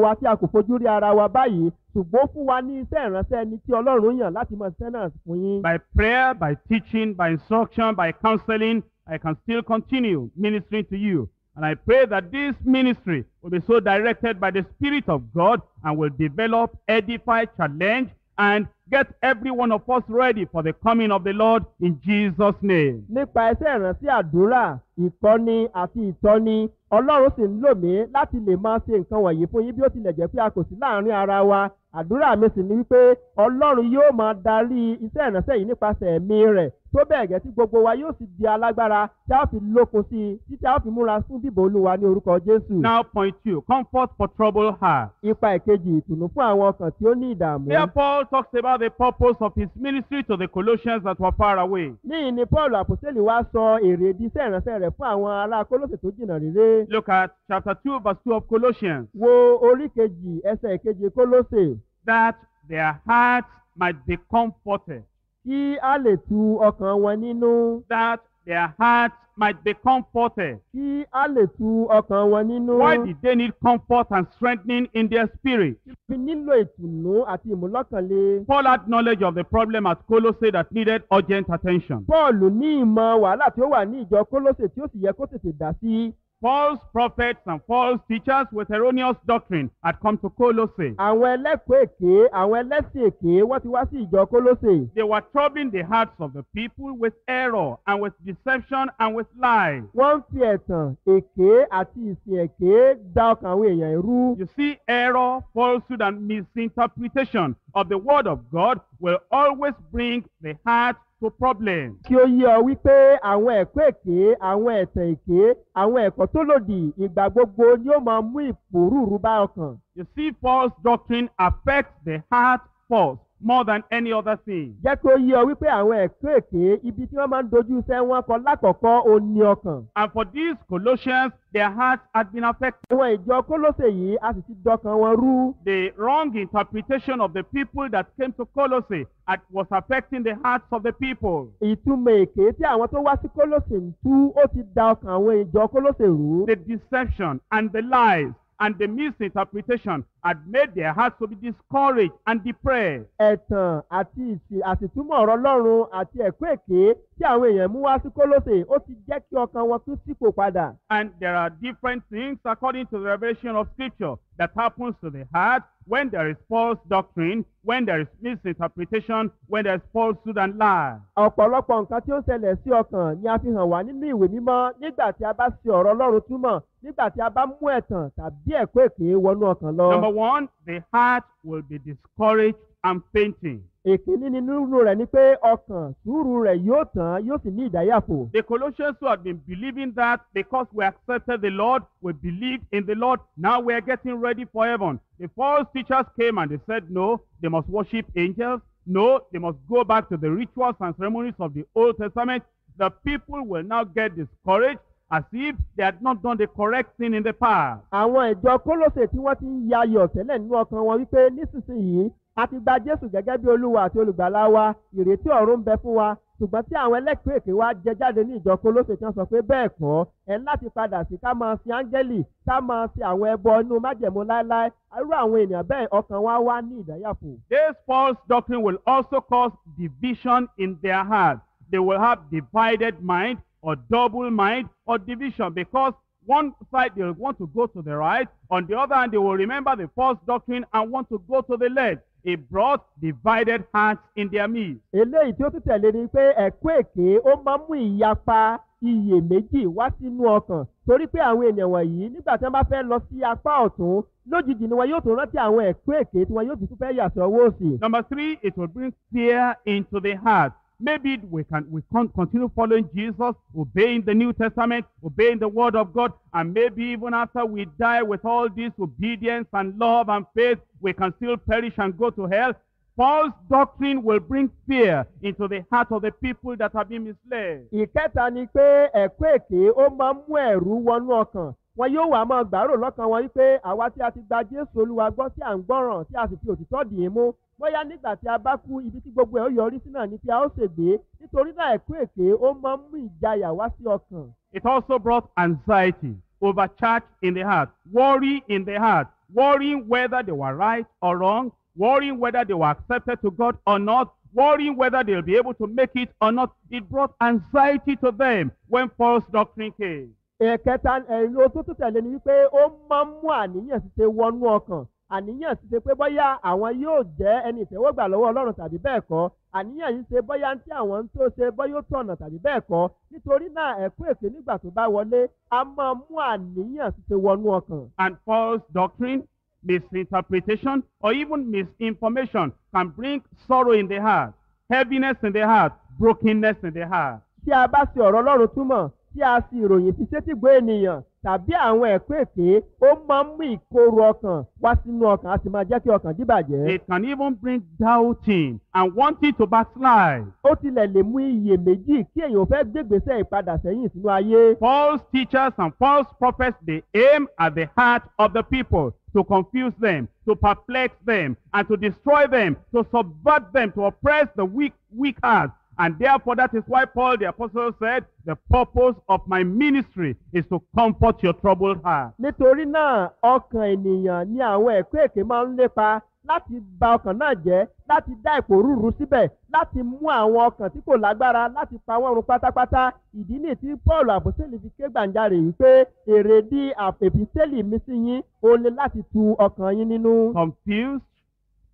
wa tí a kò fojú rí ara wa báyìí ṣùgbọ́n fún wa ní iṣẹ́ ìránṣẹ́ ẹni tí ọlọ́run yàn láti mọ iṣẹ́ náà fún yín. By prayer, by teaching, by instruction, by counseling, I can still continue ministering to you. And I pray that this ministry will be so directed by the Spirit of God and will develop, edify, challenge, and get every one of us ready for the coming of the Lord in Jesus' name. nípa iṣẹ́ ìránṣẹ́ àdúrà ìkọ́ni àti ìtọ́ni ọlọ́run sì ń lò mí láti lè máa ṣe nǹkan wọ̀nyí fún yín bí ó tilẹ̀ jẹ́ pé a kò sí láàárín ara wa àdúrà mi sì ni wípé ọlọ́run yóò máa darí iṣẹ́ ìránṣẹ́ yìí nípasẹ̀ ẹ̀mí rẹ̀ tó bẹ́ẹ̀ gẹ́ tí gbogbo wa yóò sì di alágbára tí a fi lókun sí i títí a fi múra fún bíbò olúwa ní orúkọ jésù. Now, point two comfort for troubled hearts. ipa ìkejì ìtùnú fún àwọn ọkàn tí ó ní ìdààmú. Here, Paul talks about the purpose of his ministry to the Colossians that were far away. níyìn ni paul àpòsílẹ̀ wá sọ èrè ìdí iṣẹ́ ìránṣẹ́ rẹ̀ fún àwọn ará kólóṣè tó jìnnà réré. Look at chapter 2, verse 2 of Colossians. wo orí kejì ẹsẹ̀ ìkejì kólóṣè that their hearts might be comforted, kí a lè tu ọkàn wọn nínú that their hearts might be comforted. kí a lè tu ọkàn wọn nínú. Why did they need comfort and strengthening in their spirit? fi nílò ìtùnú àti ìmúlọ́kànle. Paul had knowledge of the problem at Colossae that needed urgent attention. paul ní ìmọ̀ wàhálà tí ó wà ní ìjọ kólóṣè tí ó sì yẹ kó tètè dá sí. False prophets and false teachers with erroneous doctrine had come to Colossae. àwọn ẹlẹ́kọ̀ọ́ èké àwọn ẹlẹ́sìn èké wọ́n ti wá sí ìjọ kólóṣè. They were troubling the hearts of the people with error and with deception and with lies. wọ́n ń fi ẹ̀tàn èké àti ìsìn èké da ọkàn àwọn èèyàn irú. You see, error, falsehood, and misinterpretation of the Word of God will always bring the heart to problems. kí ó yé ọ wípé àwọn ẹ̀kọ́ èké àwọn ẹ̀tàn èké àwọn ẹ̀kọ́ tó lòdì ìgbà gbogbo ni ó máa mú ìpòrúurú bá ọkàn. You see, false doctrine affects the heart first more than any other thing. jẹ́ kí ó yé ọ wípé àwọn ẹ̀kọ́ èké ibi tí wọ́n máa ń dojú iṣẹ́ wọn kọ lákọ̀ọ́kọ́ ó ní ọkàn. And for these Colossians, their hearts had been affected. àwọn ìjọ kólóṣè yìí a sì ti dọkàn wọn rú. The wrong interpretation of the people that came to Colossae was affecting the hearts of the people. ìtumọ̀ èké tí àwọn tó wá sí kólóṣè ń tú ó ti da ọkàn àwọn ìjọ kólóṣè rú. The deception and the lies and the misinterpretation had made their hearts to be discouraged and depressed. ẹ̀tàn àti ìsì àtìtúmọ̀ ọ̀rọ̀ ọlọ́run àti ẹ̀kọ́ èké tí àwọn èèyàn mú wá sí kólóṣè ó ti jẹ́ kí ọkàn wọn tún sípò padà. And there are different things according to the revelation of Scripture that happens to the heart when there is false doctrine, when there is misinterpretation, when there is falsehood and lie. ọ̀pọ̀lọpọ̀ nǹkan tí ó ṣẹlẹ̀ sí ọkàn ni a fi hàn wá nínú ìwé mímọ́ nígbà tí a bá ṣe ọ̀rọ̀ ọlọ́run túmọ̀ nígbà tí a bá mú ẹ̀tàn tàbí ẹ̀kọ́ èké wọnú ọkàn lọ. Number one, the heart will be discouraged and fainting. èkíní nínú rẹ̀ ni pé ọkàn sùúrù rẹ̀ yóò tán yóò sì ní ìdáyàfò. The Colossians who had been believing that because we accepted the Lord, we believed in the Lord, now we are getting ready for heaven. The false teachers came and they said, no, they must worship angels. No, they must go back to the rituals and ceremonies of the Old Testament. The people will now get discouraged as if they had not done the correct thing in the past. àwọn ìjọ kólóṣè tí wọ́n ti ń ya ayọ̀ tẹ́lẹ̀ nínú ọkàn wọn wípé nísinsìnyí a ti gba jésù gẹ́gẹ́ bí olúwa àti olùgbàlà wa ìrètí ọ̀run ń bẹ fún wa ṣùgbọ́n tí àwọn ẹlẹ́kọ̀ọ́ èké wá jẹ jáde ní ìjọ kólóṣè tí wọ́n sọ pé bẹ́ẹ̀ kọ́ ẹ̀ ń láti padà sí ká máa sin áńgẹ́lì ká máa sin àwọn ẹbọ inú májẹ̀mú láéláé irú àwọn ènìyàn bẹ́ẹ̀ ọkàn wa wá ní ìdáyàfò. This false doctrine will also cause division in their hearts. They will have divided mind or double mind or division because one side they want to go to the right, on the other hand they will remember the false doctrine and want to go to the left. It brought divided hearts in their midst. eléyìí tí ó tún tẹ̀lé ni pé ẹ̀kọ́ èké ó máa ń mú ìyapa iyèméjì wá sínú ọkàn torí pé àwọn ènìyàn wọ̀nyí nígbà tí wọ́n bá fẹ́ lọ sí apá ọ̀tún lójijì ni wọn yóò tún rántí àwọn ẹ̀kọ́ èké tí wọn yóò tún fẹ́ yà sí ọwọ́ òsì. Number three, it will bring fear into the heart. Maybe we can we can't continue following Jesus, obeying the New Testament, obeying the Word of God, and maybe even after we die with all this obedience and love and faith, we can still perish and go to hell. false doctrine will bring fear into the heart of the people that are being misled. ìkẹta ni pé ẹ̀kọ́ ó máa ń mú ẹ̀rú wọnú ọkàn wọn yóò wá máa gbàrò lọ́kàn wọn wípé àwa tí a ti gba jésù olúwa gbọ́ tí à ń gbọ́ràn tí a sì fi òtítọ́ dì mú bóyá nígbà tí a bá kú ibi tí gbogbo ẹ̀ ó yọrí sí náà ni pé a ó ṣègbé nítorí náà ẹ̀kọ́ èké ó máa ń mú ìjayà wá sí ọkàn It also brought anxiety, overcharge in the heart, worry in the heart, worrying whether they were right or wrong, worrying whether they were accepted to God or not, worrying whether they'll be able to make it or not. It brought anxiety to them when false doctrine came. ẹ̀kẹta ẹ̀rọ tó tún tẹ̀lé ni wípé ó máa ń mú àníyàn ṣiṣẹ́ wọnú ọkàn àníyàn ṣiṣẹ́ pé bóyá àwọn yóò jẹ́ ẹni ìtẹ́wọ́gbà lọ́wọ́ ọlọ́run tàbí bẹ́ẹ̀ kọ́. Àníyàn yìí ṣe bóyá tí àwọn ń tó ṣe bóyá ó tọ̀nà tàbí bẹ́ẹ̀ kọ́. Nítorí náà ẹ̀kọ́ èké nígbà tó bá wọlé a máa mú àníyàn ṣiṣẹ́ wọnú ọkàn. And false doctrine, misinterpretation, or even misinformation can bring sorrow in the heart, heaviness in the heart, brokenness in the heart. tí a bá ṣe ọ̀rọ̀ ọlọ́run túmọ̀ tí a sì ìròyìn fi sétígbó ènìyàn tàbí àwọn ẹ̀kọ́ èké ó máa ń mú ìkorò ọkàn wá sínú ọkàn a sì máa jẹ́ kí ọkàn díbàjẹ́. It can even bring doubting and wanting to backslide. ó tilẹ̀ lè mú iyèméjì kí èèyàn fẹ́ gbégbèsè ìpadà sẹ́yìn sínú ayé. False teachers and false prophets, they aim at the heart of the people to confuse them, to perplex them, and to destroy them, to subvert them, to oppress the weak, weak hearts. And therefore, that is why Paul the Apostle said, The purpose of my ministry is to comfort your troubled heart. nítorí náà ọkàn ènìyàn ni àwọn ẹ̀kọ́ èké máa ń lépa láti ba ọkàn náà jẹ́ láti dá ìpòrúurú síbẹ̀ láti mú àwọn ọkàn tí kò lágbára láti pa wọ́n run pátápátá ìdí nìyí tí paul àbòsílì fi ké gbàǹjarè wípé èrèdí àpèpísẹ́lì mi sí yín ó ní láti tu ọkàn yín nínú Confused,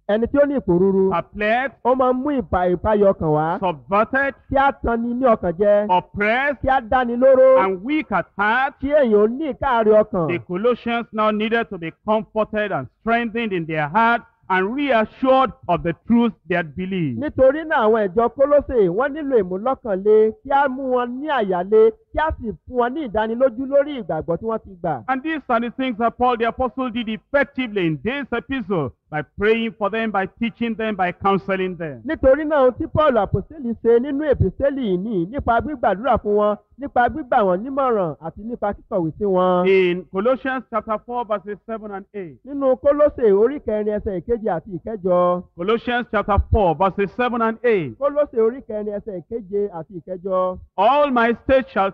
ẹni tí ó ní ìpòrúurú perplexed, ó máa ń mú ìpa ìpayọ ọkàn wá subverted, kí á tan ni ní ọkàn jẹ oppressed, kí á dáni lóró and weak at heart. kí èèyàn ní ìkáàrí ọkàn The Colossians now needed to be comforted and strengthened in their heart and reassured of the truth they had believed. nítorí náà àwọn ìjọ kólósè wọ́n nílò ìmúlọ́kànlé kí á mú wọn ní àyálé kí á sì fún wọn ní ìdánilójú lórí ìgbàgbọ́ tí wọ́n ti gbà. And these are the things that Paul the Apostle did effectively in this epistle by praying for them, by teaching them, by counseling them. nítorí náà ohun tí paul àpòsílì ṣe nínú èpìsẹ́lì yìí ní nípa gbígbàdúrà fún wọn nípa gbígbà wọn nímọ̀ràn àti nípa kíkọ̀wé sí wọn. In Colossians chapter 4, verses 7 and 8. nínú kólósè orí kẹrin ẹsẹ̀ ìkeje àti ìkẹjọ Colossians chapter 4, verses 7 and 8. kólósè orí kẹrin ẹsẹ̀ ìkeje àti ìkẹjọ. All my state shall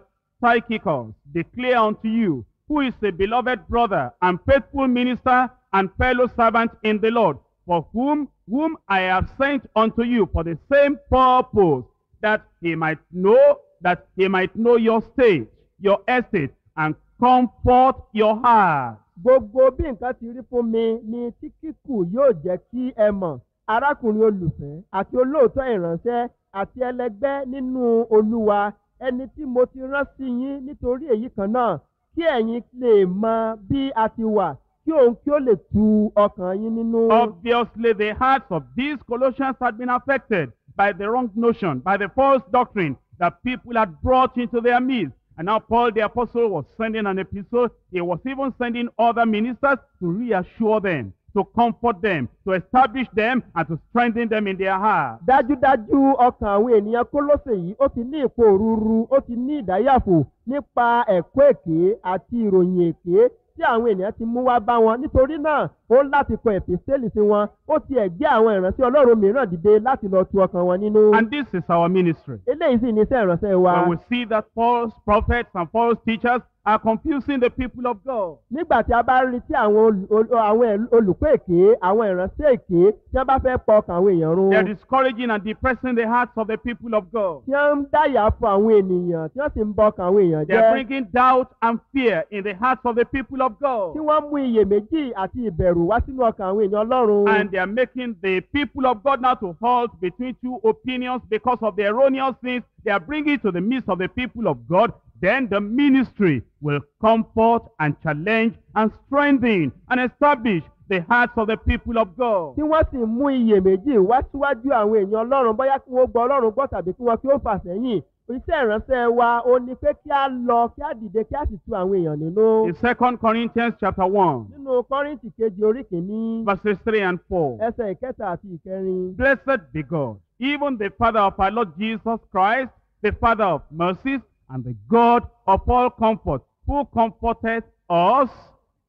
declare unto you, who is a beloved brother and faithful minister and fellow servant in the Lord, for whom whom I have sent unto you for the same purpose, that he might know that he might know your state, your estate, and comfort your heart. gbogbo bí nǹkan ti rí fún mi ni tí kíkù yóò jẹ́ kí ẹ mọ̀ arákùnrin olùfẹ́ àti olóòótọ́ ìránṣẹ́ àti ẹlẹgbẹ́ nínú olúwa ẹni tí mo ti rán sí yín nítorí èyí kan náà kí ẹ̀yin lè mọ bí a ti wà kí òun kí ó lè tu ọkàn yín nínú. Obviously, the hearts of these Colossians had been affected by the wrong notion, by the false doctrine that people had brought into their midst. And now Paul the apostle was sending an epistle. He was even sending other ministers to reassure them, to comfort them, to establish them, and to strengthen them in their heart. dájúdájú ọkàn àwọn ènìyàn kólósè yìí ó ti ní ipò òruru ó ti ní ìdáyàfò nípa ẹ̀kọ́ èké àti ìròyìn èké tí àwọn ènìyàn ti mú wá bá wọn nítorí náà ó láti kọ ẹ̀písẹ́lì sí wọn ó ti ẹ̀gbẹ́ àwọn ìránṣẹ́ ọlọ́run mìíràn dìde láti lọ tu ọkàn wọn nínú. And this is our ministry. eléyìí sì ní iṣẹ́ ìránṣẹ́ wa. When we see that false prophets and false teachers are confusing the people of God. nígbà tí a bá rí tí àwọn àwọn olùkọ́ èké àwọn ìránṣẹ́ èké tí wọ́n bá fẹ́ pọ ọkàn àwọn èèyàn run. They're discouraging and depressing the hearts of the people of God. tí wọ́n ń dáyà fún àwọn ènìyàn tí wọ́n sì ń bọ ọkàn àwọn èèyàn They're bringing doubt and fear in the hearts of the people of tí God. wọ́n mú iyèméjì àti ìbẹ̀rù wá sínú ọkàn àwọn èèyàn ọlọ́run. And they are making the people of God now to halt between two opinions because of the erroneous things they are bringing to the midst of the people of God. Then the ministry will comfort and challenge and strengthen and establish the hearts of the people of God. tí wọ́n sì mú iyèméjì wá síwájú àwọn èèyàn ọlọ́run bóyá kí wọ́n gbọ́ ọlọ́run gbọ́ tàbí kí wọ́n kí ó fà sẹ́yìn iṣẹ́ ìránṣẹ́ wa ó ní pé kí á lọ kí á dìde kí á sì tu àwọn èèyàn nínú. In 2 Corinthians chapter 1, nínú kọ́rìntì kejì orí kìíní verses 3 and 4. ẹsẹ̀ ìkẹta àti ìkẹrin. Blessed be God, even the Father of our Lord Jesus Christ, the Father of mercies, and the God of all comfort, who comforteth us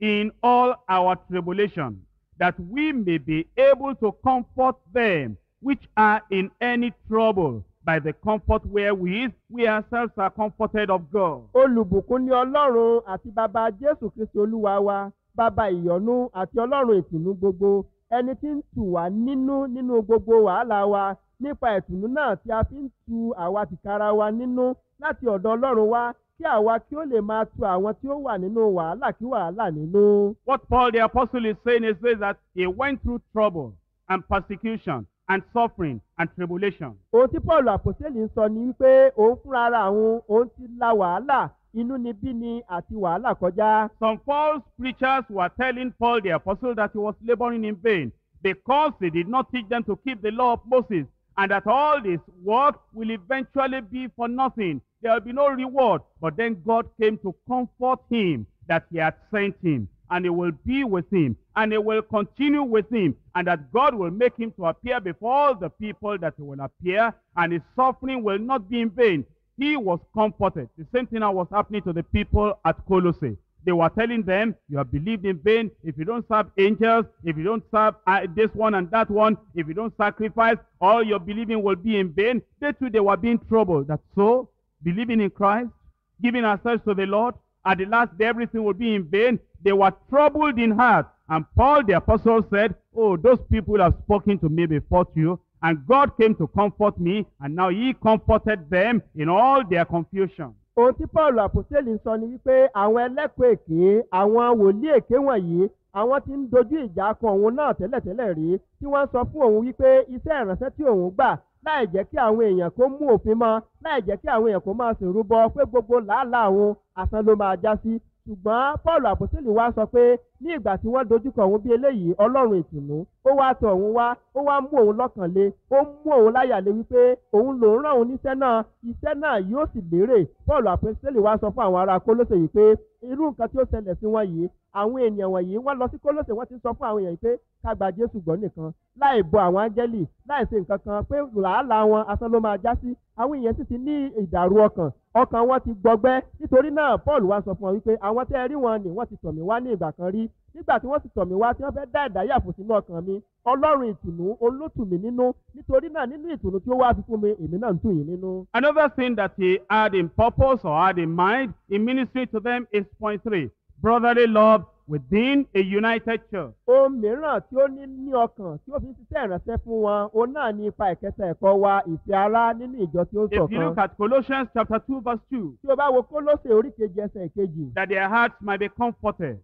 in all our tribulation, that we may be able to comfort them which are in any trouble by the comfort wherewith we ourselves are comforted of God. olùbùkún ní ọlọ́run àti bàbá jésù kristi olúwa wa bàbá ìyọ́nú àti ọlọ́run ìtùnú gbogbo ẹni tí ń tù wá nínú nínú gbogbo wàhálà wa nípa ìtùnú náà tí a fi ń tu àwa tìkára wa nínú láti ọ̀dọ̀ ọlọ́run wa kí àwa kí ó lè máa tu àwọn tí ó wà nínú wàhálà kí wàhálà nínú. What Paul the apostle is saying is this that he went through trouble and persecution and suffering and tribulation. ohun tí paul àpòsílẹ̀ ń sọ ni wípé òun fúnra ara òun òun ti la wàhálà inú ni bí ni àti wàhálà kọjá. Some false preachers were telling Paul the apostle that he was laboring in vain because he did not teach them to keep the law of Moses and that all this work will eventually be for nothing. There will be no reward. But then God came to comfort him that he had sent him and he will be with him and he will continue with him and that God will make him to appear before all the people that he will appear and his suffering will not be in vain. He was comforted. The same thing now was happening to the people at Colossae. They were telling them, you have believed in vain. If you don't serve angels, if you don't serve uh, this one and that one, if you don't sacrifice, all your believing will be in vain. They too, they were being troubled. That's so, believing in Christ, giving ourselves to the Lord, at the last day everything will be in vain. They were troubled in heart. And Paul the apostle said, oh, those people have spoken to me before you, and God came to comfort me, and now he comforted them in all their confusion. Ohun tí paul àpòsílẹ̀ ń sọ ni wípé àwọn ẹlẹ́kọ̀ọ́ èké àwọn wòlíì èké wọ̀nyí àwọn tí ń dojú ìjà kọ òun náà tẹ́lẹ̀tẹ́lẹ̀ rí tí wọ́n sọ fún òun wípé iṣẹ́ ìránṣẹ́ tí òun gbà láì jẹ́ kí àwọn èèyàn kó mú òfin mọ́ láì jẹ́ kí àwọn èèyàn kó máa sìn rúbọ pé gbogbo làálàá òun asán ló máa já sí ṣùgbọ́n paul àpòsílẹ̀ wá sọ pé ní ìgbà tí wọ́n dojúkọ òun bí eléyìí ọlọ́run ìtùnú ó wá tọ̀ òun wá ó wá mú òun lọ́kàn le ó mú òun láyà le wípé òun lòún rán òun níṣẹ́ náà iṣẹ́ náà yóò sì lérè. Paul àpòsílẹ̀ wá sọ fún àwọn ará kólóṣè yìí pé irú nǹkan tí ó ṣẹlẹ̀ sí wọn yìí àwọn ènìyàn wọ̀nyí wọ́n lọ sí kólóṣè wọ́n ti sọ fún àwọn èèyàn pé ká jésù gbọ́ nìkan láì bọ àwọn áńgẹ́lì láì ṣe nǹkan kan pé làálàá wọn asán ló máa já sí. Àwọn èèyàn sì ti ní ìdàrú ọkàn. Ọkàn wọn ti gbọgbẹ́. Nítorí náà paul wá sọ fún wọn wípé àwọn tẹ́ ẹ rí wọn ni wọ́n ti tọ̀ wá ní ìgbà kan rí. Nígbà tí wọ́n sì tọ̀ wá tí wọ́n fẹ́ dá ìdáyàfò sínú ọkàn mi ọlọ́run ìtùnú olótùmí nínú. Nítorí náà nínú ìtùnú tí ó wá fún mi èmi náà ń tù yín nínú. Another thing that he had in purpose or had in mind in ministry to them is point three brotherly love within a united church. ohun mìíràn tí ó ní ní ọkàn tí ó fi ń ṣiṣẹ́ ìránṣẹ́ fún wọn òun náà ní ipa ìkẹta ẹ̀kọ́ wa ìfẹ́ ara nínú ìjọ tí ó If you look at Colossians chapter 2, verse 2, tí o bá wo kólóṣè orí kejì ẹsẹ̀ kejì that their hearts might be comforted,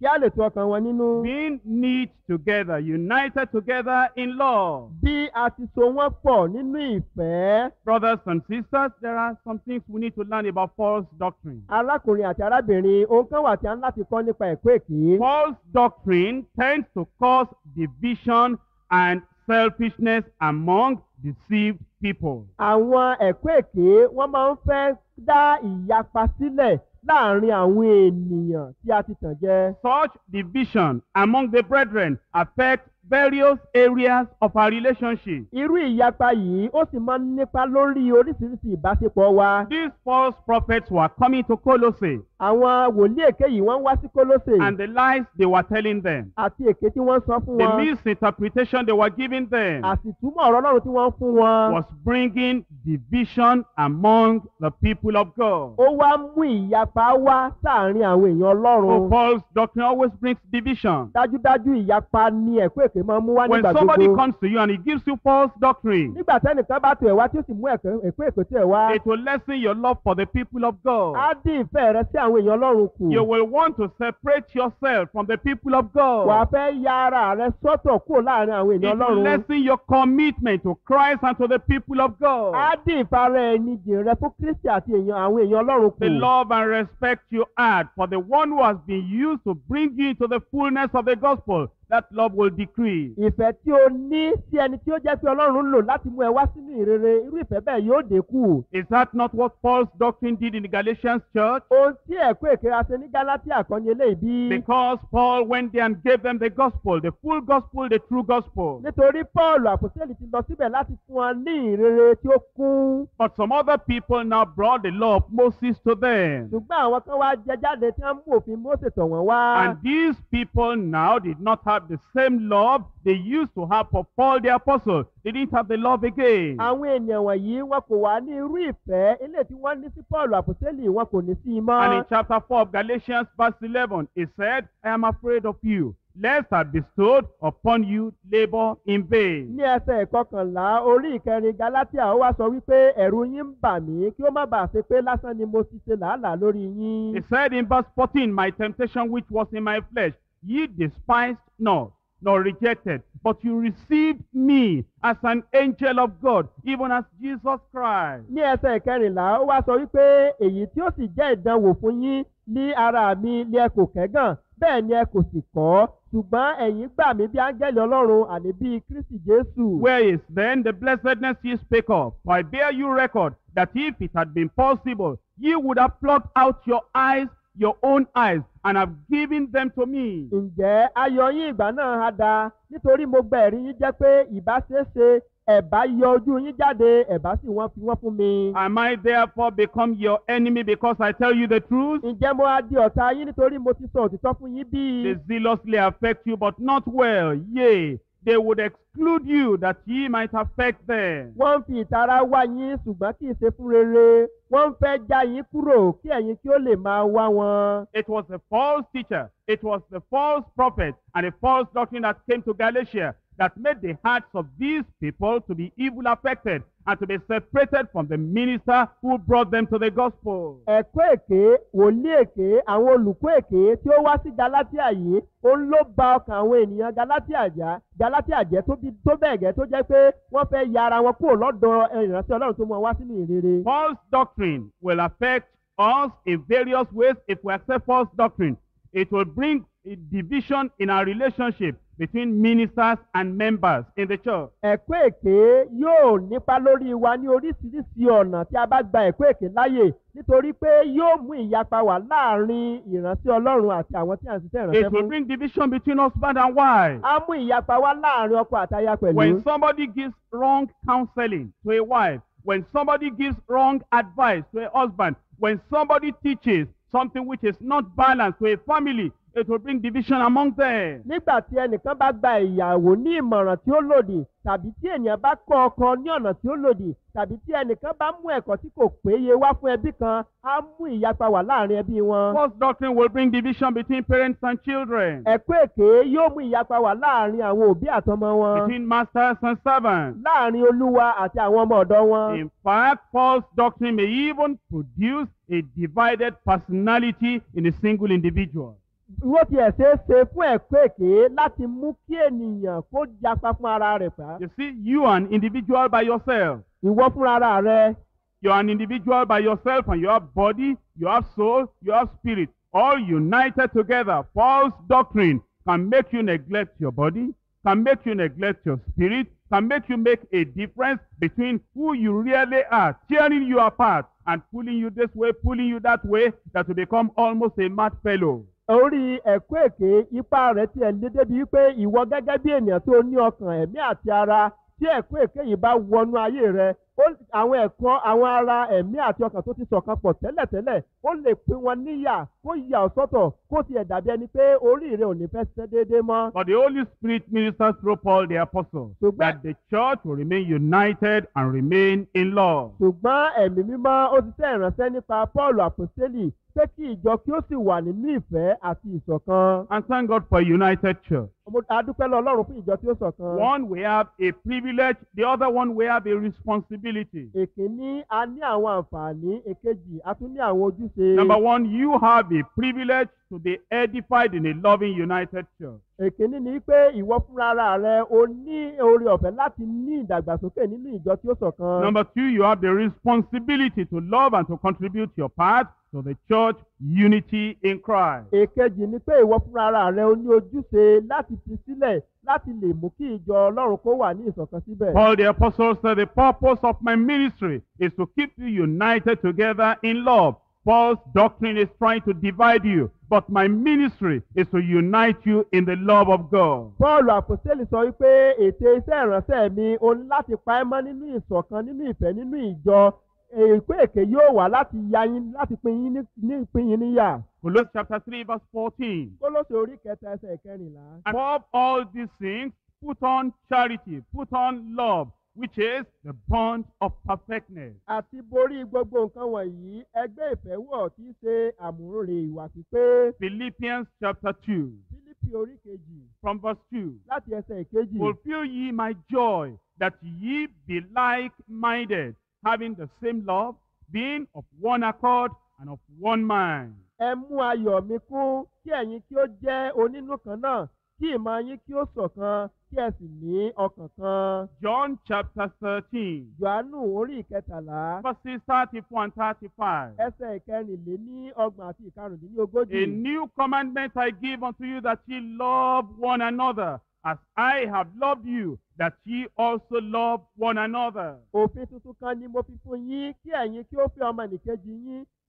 kí á lè tu ọkàn wọn nínú. being knit together, united together in love. bí a ti so wọ́n pọ̀ nínú ìfẹ́ Brothers and sisters, there are some things we need to learn about false doctrine. arákùnrin àti arábìnrin ohun kan wà tí a ń láti kọ́ nípa ẹ̀kọ́ èké. False doctrine tends to cause division and selfishness among deceived people. àwọn ẹ̀kọ́ èké wọ́n máa ń fẹ́ dá ìyapa sílẹ̀ láàárín àwọn ènìyàn tí a ti tàn jẹ. Such division among the brethren affects various areas of our relationship. irú ìyapa yìí ó sì máa ń nípa lórí oríṣiríṣi ìbáṣepọ̀ wa. These false prophets were coming to Colossae àwọn wòlíì èké yìí wọ́n ń wá sí kólóṣè and the lies they were telling them, àti èké tí wọ́n sọ fún the wọn misinterpretation they were giving them àsìtúmọ̀ ọ̀rọ̀ ọlọ́run tí wọ́n fún wọn. was bringing division among the people of God. ó wá mú ìyapa wá sáàrin àwọn èèyàn ọlọ́run. false doctrine always brings division. dájúdájú ìyapa ni ẹ̀kọ́ èké máa mú wá When nígbà somebody gbogbo. comes to you and he gives you false doctrine, nígbà tẹ́nìkan bá tó ẹ̀ wá tí ó sì mú ẹ̀kọ́ èké tó ẹ̀ wá. it will lessen your love for the people of God. á dín ìfẹ́ rẹ sí àwọn èèyàn ọlọ́run kù. You will want to separate yourself from the people of wà á God. fẹ́ ya ara rẹ sọ́tọ̀ kúrò láàrin àwọn èèyàn will ọlọ́run. lessen your commitment to Christ and to the people of á God. dín ìfara ẹni jìn rẹ fún kristi àti àwọn èèyàn ọlọ́run kù. The love and respect you had for the one who has been used to bring you into the fullness of the gospel. That love will decrease. ìfẹ́ tí o ní sí ẹni tí ó jẹ́ pé ọlọ́run ń lò láti mú ẹ wá sínú ìrere irú ìfẹ́ bẹ́ẹ̀ yóò dínkù. Is that not what Paul's doctrine did in the Galatians church? ohun tí ẹ̀kọ́ èké ṣe ní galatia kan ní eléyìí bí. Because Paul went there and gave them the gospel, the full gospel, the true gospel. nítorí paul àpòsílẹ̀ ti lọ síbẹ̀ láti fún wa ní ìrere tí ó kún. But some other people now brought the law of Moses to them. ṣùgbọ́n àwọn kan wá jẹ jáde tí wọ́n mú òfin mósè tọ̀ wọ́n wá. And these people now did not have the same love they used to have for Paul the apostle. They didn't have the love again. àwọn ènìyàn wọ̀nyí wọn kò wá ní irú ìfẹ́ eléyìí tí wọ́n ní sí paul àpòsílẹ̀ wọn kò ní sí i mọ́. And in chapter 4 of Galatians, verse 11, it said, I am afraid of you, lest I bestowed upon you labor in vain. ní ẹsẹ̀ ìkọkànlá orí ìkẹrin galatia ó wá sọ wípé ẹ̀rù yín ń bà mí kí ó má bàa ṣe pé lásán ni mo ti ṣe làálàá lórí yín. He said in verse 14, My temptation which was in my flesh, ye despised not, nor rejected, but you received me as an angel of God, even as Jesus Christ. ní ẹsẹ̀ ìkẹrìnlá ó wá sọ wípé èyí tí ó sì jẹ́ ìdánwò fún yín ní ara mi ni ẹ kò kẹ́gàn bẹ́ẹ̀ ni ẹ kò sì kọ́ ṣùgbọ́n ẹ̀yin gbà mí bí áńgẹ́lì ọlọ́run àní bí kristi jésù. Where is then the blessedness ye spake of? For I bear you record that if it had been possible, ye would have plucked out your eyes, your own eyes, and have given them to me. ǹjẹ́ ayọ̀ yín ìgbà náà á da nítorí mo gba ẹ̀rí yín jẹ́ pé ìbá ṣeé ṣe ẹ̀bá yọ ojú yín jáde ẹ̀bá sì wọ́n fi wọ́n fún mi. Am I therefore become your enemy because I tell you the truth? ǹjẹ́ mo á di ọ̀tá yín nítorí mo ti sọ òtítọ́ fún yín bí? They zealously affect you, but not well. Yea, they would exclude you that ye might affect them. wọ́n fi ìtara wá yín ṣùgbọ́n kì í ṣe fún rere wọ́n fẹ́ já yín kúrò kí ẹ̀yin kí ó lè máa wá wọn. It was the false teacher, it was the false prophet, and the false doctrine that came to Galatia that made the hearts of these people to be evil affected and to be separated from the minister who brought them to the gospel. ẹ̀kọ́ èké wòlíì èké àwọn olùkọ́ èké tí ó wá sí galatia yìí òun ló ba ọkàn àwọn ènìyàn galatia jà galatia jẹ́ tó bẹ́ẹ̀ gẹ́ tó jẹ́ pé wọ́n fẹ́ ya ara wọn kúrò lọ́dọ̀ ìránṣẹ́ ọlọ́run tó mú wọn wá sínú ìrere. False doctrine will affect us in various ways if we accept false doctrine. It will bring division in our relationship between ministers and members in the church. ẹ̀kọ́ èké yóò nípa lórí wa ní oríṣiríṣi ọ̀nà tí a bá gba ẹ̀kọ́ èké láàyè nítorí pé yóò mú ìyapa wà láàárín ìránṣẹ́ ọlọ́run àti àwọn tí ń ṣiṣẹ́ It ìránṣẹ́ will fún. bring division between husband and wife. a mú ìyapa wá láàárín ọkọ àtaya pẹ̀lú. When somebody gives wrong counseling to a wife, when somebody gives wrong advice to a husband, when somebody teaches something which is not balanced to a family, it will bring division among them. nígbà tí ẹnìkan bá gba ìyàwó ní ìmọ̀ràn tí ó lòdì tàbí tí ènìyàn bá kọ́ ọkọ ní ọ̀nà tí ó lòdì tàbí tí ẹnìkan bá mú ẹ̀kọ́ tí kò péye wá fún ẹbí kan á mú ìyapa wà láàárín ẹbí wọn. False doctrine will bring division between parents and children, ẹ̀kọ́ èké yóò mú ìyapa wà láàárín àwọn òbí àtọmọ wọn between masters and servants. láàárín olúwa àti àwọn ọmọ ọ̀dọ́ wọn. In fact, false doctrine may even produce a divided personality in a single individual. Wọ́n ti ẹ̀ ṣe é ṣe fún ẹ̀kọ́ èké láti mú kí ènìyàn kó japa fún ara rẹ̀ pa. You see, you are an individual by yourself. ìwọ fúnra rẹ You're an individual by yourself and you have body, you have soul, you have spirit. All united together. False doctrine can make you neglect your body, can make you neglect your spirit, can make you make a difference between who you really are, tearing you apart and pulling you this way, pulling you that way, that you become almost a mad fellow. Orí ẹ̀kọ́ èké ipa rẹ̀ tiẹ̀ lé débi wípé ìwọ gẹ́gẹ́ bí ènìyàn tó ní ọkàn ẹ̀mí àti ara tí ẹ̀kọ́ èké yìí bá wọnú ayé rẹ àwọn ẹ̀kọ́ àwọn ara ẹ̀mí àti ọkàn tó ti ṣọ̀kan pọ̀ tẹ́lẹ̀tẹ́lẹ̀ ó lè pín wọn níyà kó yà ọ́ sọ́tọ̀ kó tiẹ̀ dàbí ẹni pé orí rẹ ò ní fẹ́ ṣiṣẹ́ déédéé mọ́. But the Holy Spirit ministers through Paul the Apostle So that the church will remain united and remain in love. ṣùgbọ́n ẹ̀mí mímọ́ ó ti tẹ́ ìránṣẹ́ nípa paul àpòstélì pé kí ìjọ kí ó sì wà nínú ìfẹ́ àti ìṣọ̀kan. And thank God for a united church. Mo adúpẹ́ lọ ọlọ́run fún ìjọ tí ó ṣọ̀kan. One we have a privilege, the other one we have a responsibility. Èkíní a ní àwọn àǹfààní èkejì a tún ní àwọn ojúṣe. Number one, you have a privilege to be edified in a loving united church. èkíní ni pé ìwọ fúnra rẹ o ní oore ọ̀fẹ́ láti ní ìdàgbàsókè nínú ìjọ tí ó ṣọ̀kan. Number two, you have the responsibility to love and to contribute your part to the church unity in Christ. èkejì ni pé ìwọ fúnra rẹ o ní ojúṣe láti fi sílẹ̀ láti lè mú kí ìjọ ọlọ́run kó wà ní ìṣọ̀kan síbẹ̀. Paul the apostle said, The purpose of my ministry is to keep you united together in love. Paul's doctrine is trying to divide you, but my ministry is to unite you in the love of God. Pọ́ọ̀lù àpòstélì sọ wípé ète iṣẹ́ ìránṣẹ́ mi ní láti pa ẹ́ mọ́ nínú ìṣọ̀kan nínú ìfẹ́ nínú ìjọ èpè èké yóò wá láti ya yín láti pín yín ní- ní pín yín níyà. Colossians chapter 3, verse 14. Kólóṣè orí kẹta ẹsẹ̀ ìkẹrìnlá. Above all these things, put on charity, put on love, which is the bond of perfectness. Àti borí gbogbo nǹkan wọ̀nyí ẹgbẹ́ ìfẹ́ wọ̀ tí í ṣe àmúrè ìwà pípé. Philippians chapter 2, Fílípì orí kejì from verse 2. láti ẹsẹ̀ ìkejì. Fulfill ye my joy, that ye be like-minded, having the same love, being of one accord and of one mind. Ẹ mú ayọ̀ mi kún kí ẹ̀yin kí ó jẹ́ onínú kan náà kí ìmọ̀ yín kí ó ṣọ̀kan kí ẹ sì ní ọkàn kan. John chapter 13, Jòhánù orí ìkẹtàlá verses 34 and 35. ẹsẹ̀ ìkẹrìnléní ọgbọ̀n àti ìkarùndínlógójì. A new commandment I give unto you that ye love one another, as I have loved you, that ye also love one another.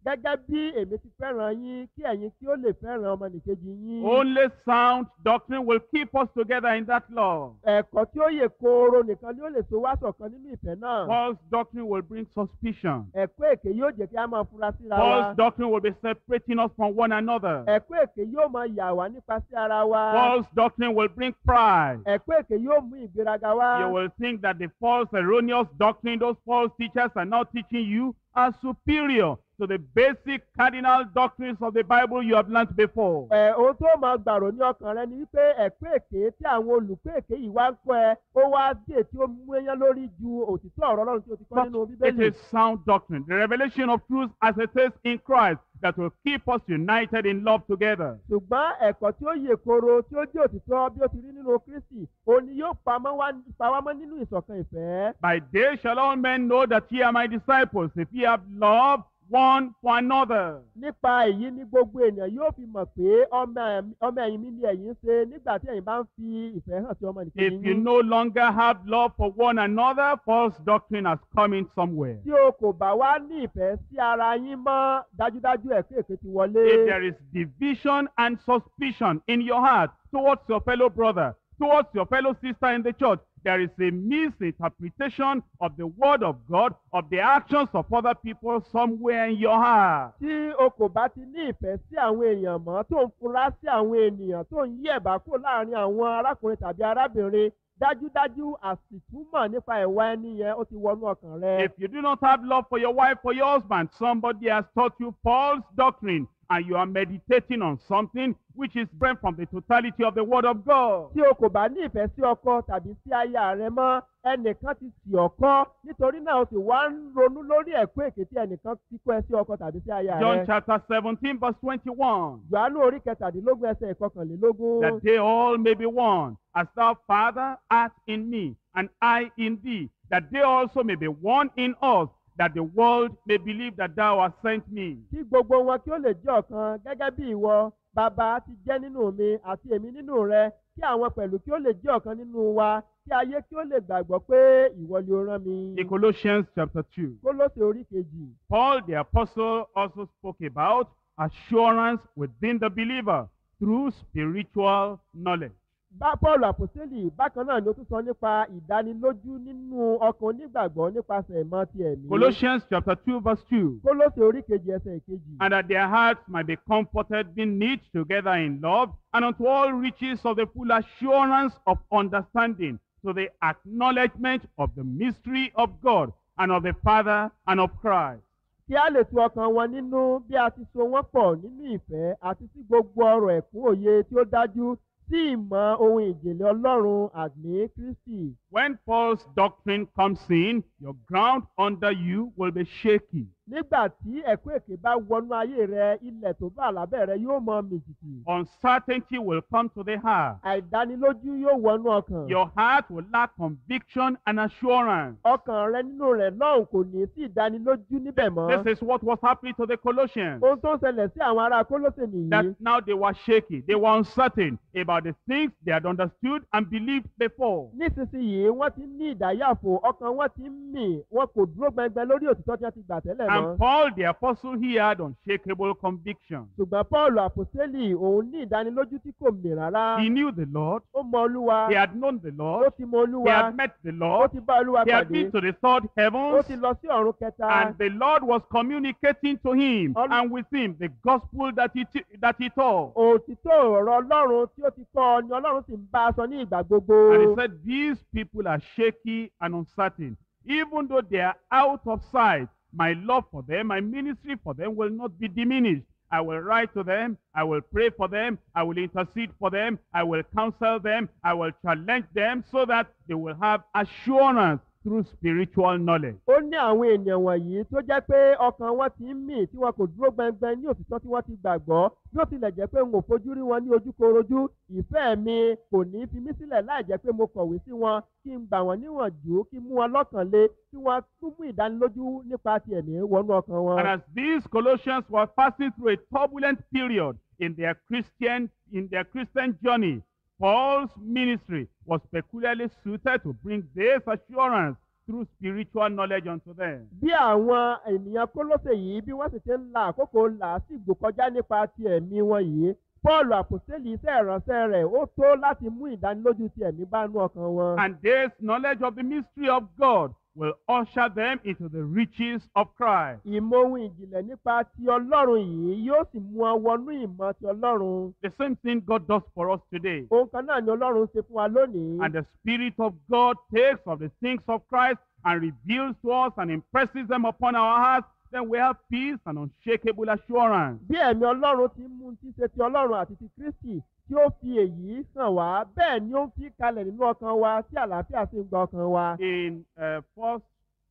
Gẹ́gẹ́ bí èmi ti fẹ́ràn yín kí ẹ̀yin kí ó lè fẹ́ràn ọmọnìkejì yín. Only sound doctrine will keep us together in that love. Ẹ̀kọ́ tí ó yè kooro nìkan ni ó lè so wá ṣọ̀kan nínú ìfẹ́ náà. False doctrine will bring suspicion. Ẹ̀kọ́ èké yóò jẹ́ kí a máa fura síra wa. False doctrine will be separating us from one another. Ẹ̀kọ́ èké yóò máa yà wá nípa sí ara wa. False doctrine will bring pride. Ẹ̀kọ́ èké yóò mú ìgbéraga wá. You will think that the false, erroneous doctrine those false teachers are now teaching you are superior to the basic cardinal doctrines of the Bible you have learnt before. Ẹ̀ ohun tó máa gbàrò ní ọkàn rẹ ni wípé ẹ̀kọ́ èké tí àwọn olùkọ́ èké yìí wá ń kọ́ ẹ ó wá dé tí ó mú ẹyán lórí ju òtítọ́ ọ̀rọ̀ Ọlọ́run tí o ti kọ́ nínú it Bíbélì. is sound doctrine, the revelation of truth as it is in Christ that will keep us united in love together. ṣùgbọ́n ẹ̀kọ́ tí ó yè koro tí ó jẹ́ òtítọ́ bí ó ti rí nínú Kristi òun ni yóò pamọ́ nínú ìṣọ̀kan ìfẹ́. By this shall all men know that ye are my disciples, if ye have love one for another. nípa èyí ni gbogbo ènìyàn yóò fi mọ̀ pé ọmọ ẹ̀yìn mi ni ẹ̀yin ṣe nígbà tí ẹ̀yin bá ń fi ìfẹ́ hàn sí ọmọ nìkejì If you yín. no longer have love for one another, false doctrine has come in somewhere. tí o kò bá wá ní ìfẹ́ sí ara yín mọ́ dájúdájú ẹ̀kọ́ èké ti wọlé. If there is division and suspicion in your heart towards your fellow brother, towards your fellow sister in the church, there is a misinterpretation of the word of God, of the actions of other people somewhere in your heart. tí o kò bá ti ní ìfẹ́ sí àwọn èèyàn mọ́ tó ń fura sí àwọn ènìyàn tó ń yí ẹ̀bá kúrò láàárín àwọn arákùnrin tàbí arábìnrin dájúdájú àsìtúmọ̀ nípa ẹ̀wà ẹni yẹn ó ti wọnú ọkàn rẹ. If you do not have love for your wife or your husband, somebody has taught you false doctrine and you are meditating on something which is different from the totality of the word of God. tí o kò bá ní ìfẹ́ sí ọkọ tàbí sí aya rẹ mọ́ ẹnìkan ti sì ọkọ nítorí náà o sì wá ń ronú lórí ẹ̀kọ́ èké tí ẹnìkan ti kọ́ ẹ sí ọkọ tàbí sí aya John chapter 17 verse 21. Jòhánù orí kẹtàdínlógún ẹsẹ̀ ìkọkànlélógún. that they all may be one, as thou, Father, art in me, and I in thee, that they also may be one in us, that the world may believe that thou hast sent me. kí gbogbo wọn kí ó lè jẹ́ ọ̀kan gẹ́gẹ́ bí ìwọ bàbá ti jẹ́ nínú mi àti èmi nínú rẹ kí àwọn pẹ̀lú kí ó lè jẹ́ ọ̀kan nínú wa kí ayé kí ó lè gbàgbọ́ pé ìwọ ni ó rán mi. In Colossians chapter 2, Kólósè orí kejì. Paul the apostle also spoke about assurance within the believer through spiritual knowledge. Bá Pọ́ọ̀lù àpòsílì bákan náà ni ó tún sọ nípa ìdánilójú nínú ọkàn onígbàgbọ́ nípasẹ̀ ìmọ̀ ti ẹ̀mí. Colossians chapter 2 verse 2. Kólósè orí kejì ẹsẹ̀ ìkejì. and that their hearts might be comforted, being knit together in love, and unto all riches of the full assurance of understanding, to the acknowledgement of the mystery of God, and of the Father, and of Christ. kí a lè tu ọkàn wọn nínú bí a ti so wọ́n pọ̀ nínú ìfẹ́ àti sí gbogbo ọ̀rọ̀ ẹ̀kún òye tí ó dájú sí ìmọ̀ ohun ìjìnlẹ̀ ọlọ́run àní kristi When Paul's doctrine comes in, your ground under you will be shaky. Nígbà tí ẹ̀kọ́ èké bá wọnú ayé rẹ ilẹ̀ tó bá lábẹ́ rẹ yóò mọ mìtìtì Uncertainty will come to the heart. àìdánilójú yóò wọnú ọkàn Your heart will lack conviction and assurance. ọkàn rẹ nínú rẹ lọ́hùn kò ní sí ìdánilójú níbẹ̀ mọ́ This is what was happening to the Colossians. ohun tó ń ṣẹlẹ̀ sí àwọn ará kólósè nìyí That now they were shaky. They were uncertain about the things they had understood and believed before. nísinsìnyí wọ́n ti ní ìdáyàfò ọkàn wọn ti ń mì wọn kò dúró gbẹngbẹ lórí òtítọ́ tí wọ́n ti gbà tẹ́lẹ̀ And Paul the apostle he had unshakable conviction. ṣùgbọ́n paul àpòsílẹ̀ òun ní ìdánilójú tí kò mì rárá He knew the Lord. ó mọ olúwa He had known the ó Lord. ti mọ He had met the ó Lord. ti bá olúwa He had been to the third ó heavens. ti lọ sí ọ̀run kẹta And the Lord was communicating to him Ol- and with him the gospel that he, that he taught. òtítọ́ ọ̀rọ̀ ọlọ́run tí ó ti kọ́ ni ọlọ́run sì ń bá a sọ ní ìgbà gbogbo And he said, These people are shaky and uncertain. Even though they are out of sight, my love for them, my ministry for them will not be diminished. I will write to them. I will pray for them. I will intercede for them. I will counsel them. I will challenge them so that they will have assurance through spiritual knowledge. ó ní àwọn ènìyàn wọ̀nyí tó jẹ́ pé ọkàn wọn ti ń mì tí wọn kò dúró gbẹngbẹn ní òtítọ́ tí wọ́n ti gbàgbọ́ bí ó tilẹ̀ jẹ́ pé n ò fojú rí wọn ní ojúkorojú ìfẹ́ mi kò ní fi mí sílẹ̀ láì jẹ́ pé mo kọ̀wé sí wọn kí n gbà wọ́n níwọ̀njú kí n mú wọn lọ́kàn le kí wọ́n tún mú ìdánilójú nípa ti ẹ̀mí wọnú ọkàn wọn. And as these Colossians were passing through a turbulent period in their Christian in their Christian journey, Paul's ministry was peculiarly suited to bring this assurance through spiritual knowledge unto them. bí àwọn ènìyàn kólóṣè yìí bí wọ́n sì ti ń la àkókò làásìgbò kọjá nípa ti ẹ̀mí wọn yìí paul àpòstélì iṣẹ́ ìránṣẹ́ rẹ̀ ó tó láti mú ìdánilójú ti ẹ̀mí bá nú ọkàn wọn. And this knowledge of the mystery of God will usher them into the riches of Christ. ìmọ̀ ohun ìjìnlẹ̀ nípa ti ọlọ́run yìí yóò sì mú ọ wọnú ìmọ̀ ti ọlọ́run. The same thing God does for us today. ohun kan náà ni ọlọ́run ṣe fún wa lónìí. And the Spirit of God takes of the things of Christ and reveals to us and impresses them upon our hearts. Then we have peace and unshakable assurance. bí ẹ̀mí ọlọ́run ti mú ti ṣe ti ọlọ́run àti ti kristi tí ó fi èyí hàn wá bẹ́ẹ̀ ni ó ń fi kalẹ̀ nínú ọkàn wa tí àlàáfíà sì ń gba ọkàn wa. In uh, First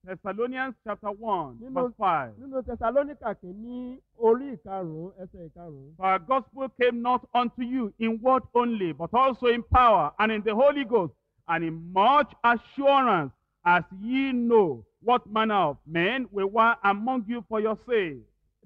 Thessalonians chapter 1, Nínú- verse 5. nínú tẹsalónìkà kìíní orí ìkarùn-ún ẹsẹ̀ ìkarùn-ún. For gospel came not unto you in word only, but also in power and in the Holy Ghost, and in much assurance, as ye know what manner of men we were among you for your sake.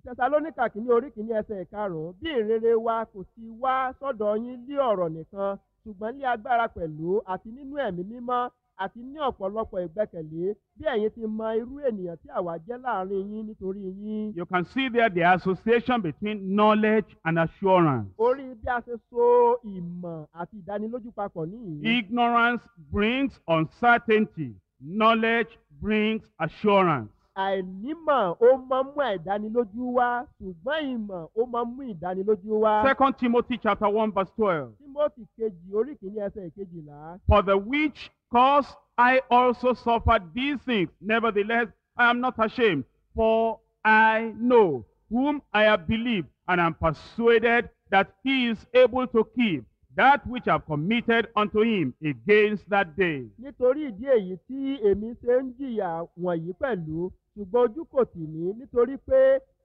Tẹsalónìkà kìíní orí kìíní ẹsẹ̀ ìkarùn-ún bí ìrere wa kò sí wá sọ́dọ̀ yín lé ọ̀rọ̀ nìkan ṣùgbọ́n lé agbára pẹ̀lú àti nínú ẹ̀mí mímọ́ àti ní ọ̀pọ̀lọpọ̀ ìgbẹ́kẹ̀lé bí ẹ̀yin ti mọ irú ènìyàn tí àwa jẹ́ láàárín yín nítorí yín. You can see there the association between knowledge and assurance. orí bí a ṣe so ìmọ̀ àti ìdánilójú papọ̀ níyìí. Ignorance brings uncertainty, knowledge brings assurance. Àìnímọ̀ ó máa ń mú àìdánilójú wá ṣùgbọ́n ìmọ̀ ó máa ń mú ìdánilójú wá. Second Timothy chapter 1, verse 12. tímọ́tì kejì orí kìíní ẹsẹ̀ ìkejìlá. For the which cause I also suffered these things. Nevertheless, I am not ashamed, for I know whom I have believed, and am persuaded that he is able to keep that which I have committed unto him against that day. nítorí ìdí èyí tí èmi ṣe ń jìyà wọ̀nyí pẹ̀lú ṣùgbọ́n ojú kò tì mí nítorí pé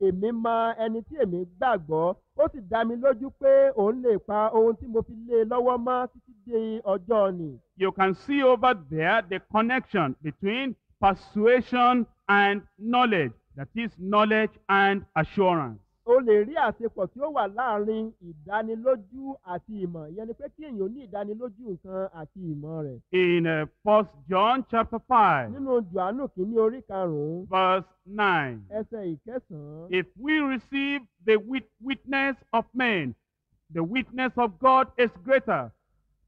èmi mọ ẹni tí èmi gbàgbọ́ ó sì dá mi lójú pé òun lè pa ohun tí mo fi lé e lọ́wọ́ mọ́ títí dé ọjọ́ ni. You can see over there the connection between persuasion and knowledge. That is knowledge and assurance. O lè rí àṣepọ̀ tí ó wà láàárín ìdánilójú àti ìmọ̀ ìyẹn ni pé kí èèyàn ní ìdánilójú nǹkan àti ìmọ̀ rẹ̀. In uh, 1 John chapter 5, nínú johannu kìíní orí karùn-ún verse 9. ẹsẹ̀ ìkẹsàn-án. If we receive the wit- witness of men, the witness of God is greater.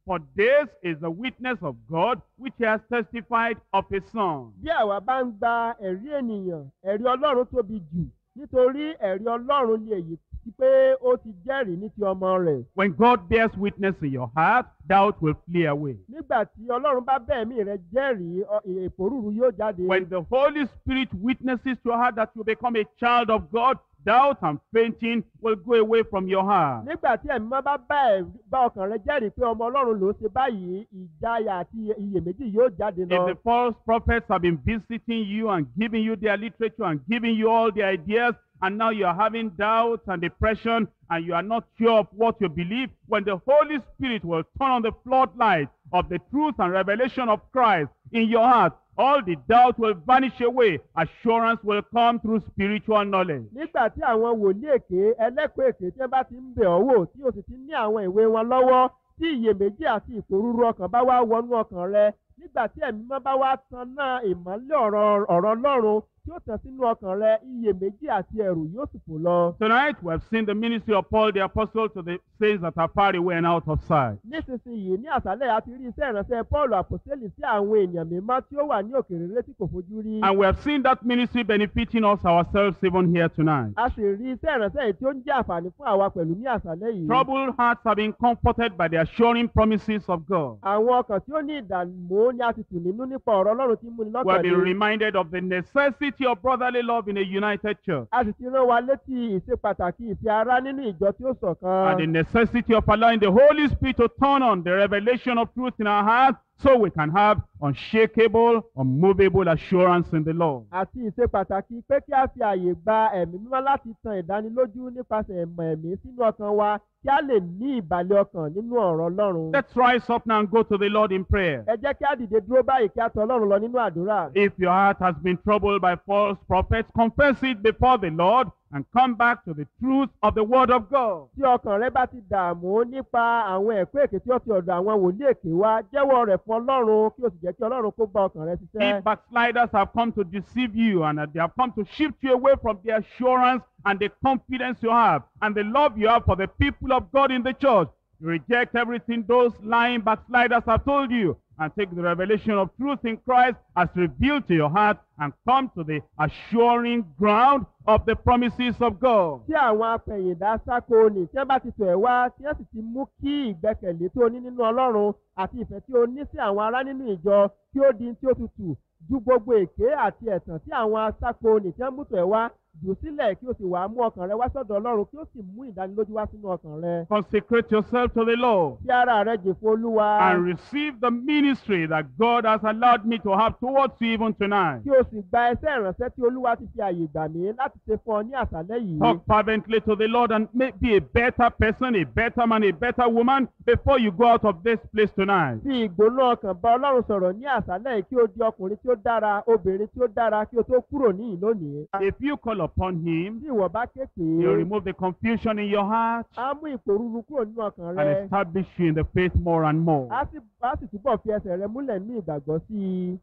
For this is the witness of God which he has testified of his Son. bí àwa bá ń gba ẹ̀rí ènìyàn ẹ̀rí ọlọ́run tóbi jù nítorí ẹ̀rí ọlọ́run ni èyí ti pé ó ti jẹ́rìí ní ti ọmọ rẹ̀. When God bears witness in your heart, doubt will flee away. nígbà tí ọlọ́run bá mí rẹ jẹ́rìí ọ- èpòrúurú yóò jáde. When the Holy Spirit witnesses to your heart that you become a child of God, doubt and fainting will go away from your heart. nígbà tí ẹ̀mí mọ́ bá bá ọkàn rẹ jẹ́rìí pé ọmọ ọlọ́run ló ṣe báyìí ìjáyà àti iyèméjì yóò jáde If lọ. the false prophets have been visiting you and giving you their literature and giving you all the ideas, and now you are having doubts and depression, and you are not sure of what you believe, when the Holy Spirit will turn on the floodlight of the truth and revelation of Christ in your heart, all the doubt will vanish away. Assurance will come through spiritual knowledge. nígbà tí àwọn wòlíì èké ẹlẹ́kọ̀ọ́ èké bá ti ń bẹ̀ ọ́ tí o sì ti ní àwọn ìwé wọn lọ́wọ́ tí iyèméjì àti ìpòrúurú ọkàn bá wá wọnú ọkàn rẹ nígbà tí ẹ̀mí mọ́ bá wá tan náà ìmọ́lẹ̀ ọ̀rọ̀ ọlọ́run tí ó tàn sínú ọkàn rẹ iyèméjì àti ẹ̀rù yóò sì fò lọ. Tonight we have seen the ministry of Paul the Apostle to the saints that are far away and out of sight. nísinsìnyí ní àṣálẹ̀ a ti rí iṣẹ́ ìránṣẹ́ paul àpòsílẹ̀ sí àwọn èèyàn mímọ́ tí ó wà ní òkèèrè rẹ tí kò fojú rí. And we have seen that ministry benefiting us ourselves even here tonight. a sì rí iṣẹ́ ìránṣẹ́ yìí tí ó ń jẹ́ àǹfààní fún àwa pẹ̀lú ní àṣálẹ̀ yìí. Troubled hearts have been comforted by the assuring promises of God. àwọn ọkàn tí ó ní ìdààmú ni a ti tù nínú nípa ọ̀rọ̀ ọlọ́run tí ń múni We have been reminded of the necessity of brotherly love in a united church a sì ti rán wa létí ìṣe pàtàkì ara nínú ìjọ tí ó and the ṣọ̀kan. necessity of allowing the Holy Spirit to turn on the revelation of truth in our hearts so we can have unshakable, unmovable assurance in the Lord. àti ìṣe pàtàkì pé kí a fi àyè gba ẹ̀mí mímọ́ láti tan ìdánilójú nípasẹ̀ ẹ̀mọ̀ ẹ̀mí sínú ọkàn wa kí a lè ní ìbàlẹ̀ ọkàn nínú ọ̀rọ̀ ọlọ́run. Let's rise up now and go to the Lord in prayer. ẹ jẹ́ kí a dìde dúró báyìí kí a tọ ọlọ́run lọ nínú àdúrà. If your heart has been troubled by false prophets, confess it before the Lord and come back to the truth of the Word of God. tí ọkàn rẹ bá ti dààmú nípa àwọn ẹ̀kọ́ èké tí ó ti ọ̀dọ̀ àwọn wòlíì èké wá jẹ́wọ́ rẹ̀ fún ọlọ́run kí o sì jẹ́ kí ọlọ́run kó bá ọkàn rẹ ṣiṣẹ́. If backsliders have come to deceive you and they have come to shift you away from the assurance and the confidence you have and the love you have for the people of God in the church, you reject everything those lying backsliders have told you and take the revelation of truth in Christ as revealed to your heart and come to the assuring ground of the promises of God. tí àwọn apẹ̀yìndà sáko ni tí wọ́n bá ti tọ̀ ẹ́ wá tí wọ́n sì ti mú kí ìgbẹ́kẹ̀lé tó ní nínú ọlọ́run àti ìfẹ́ tí o ní sí àwọn ará nínú ìjọ kí ó di tí ó tutù ju gbogbo èké àti ẹ̀tàn tí àwọn ni tí wọ́n mú tọ̀ ẹ́ wá jù sílẹ̀ kí o sì wá mú ọkàn rẹ wá sọ́dọ̀ ọlọ́run kí o sì mú ìdánilójú wá sínú ọkàn rẹ. Consecrate yourself to the Lord fi ara rẹ jì fún olúwa and receive the ministry that God has allowed me to have towards you even tonight. kí o sì gba ẹsẹ̀ ìrànṣẹ́ tí olúwa ti fi àyè gbà mí láti ṣe fún ọ ní àṣálẹ́ yìí. Talk fervently to the Lord and make, be a better person, a better man, a better woman before you go out of this place tonight. fi ìgbóná ọkàn bá ọlọ́run sọ̀rọ̀ ní àṣálẹ́ yìí kí o di ọkùnrin tí ó dára obìnrin tí ó dára kí o tó kúrò níyìn lónìí. If you call upon Him, tí ìwọ bá ké pè He'll é remove the confusion in your heart á mú ìpòrúru kúrò nínú ọkàn and rẹ establish you in the faith more and more. á sì túbọ̀ fi ẹsẹ̀ rẹ múlẹ̀ ní ìgbàgbọ́ sí i.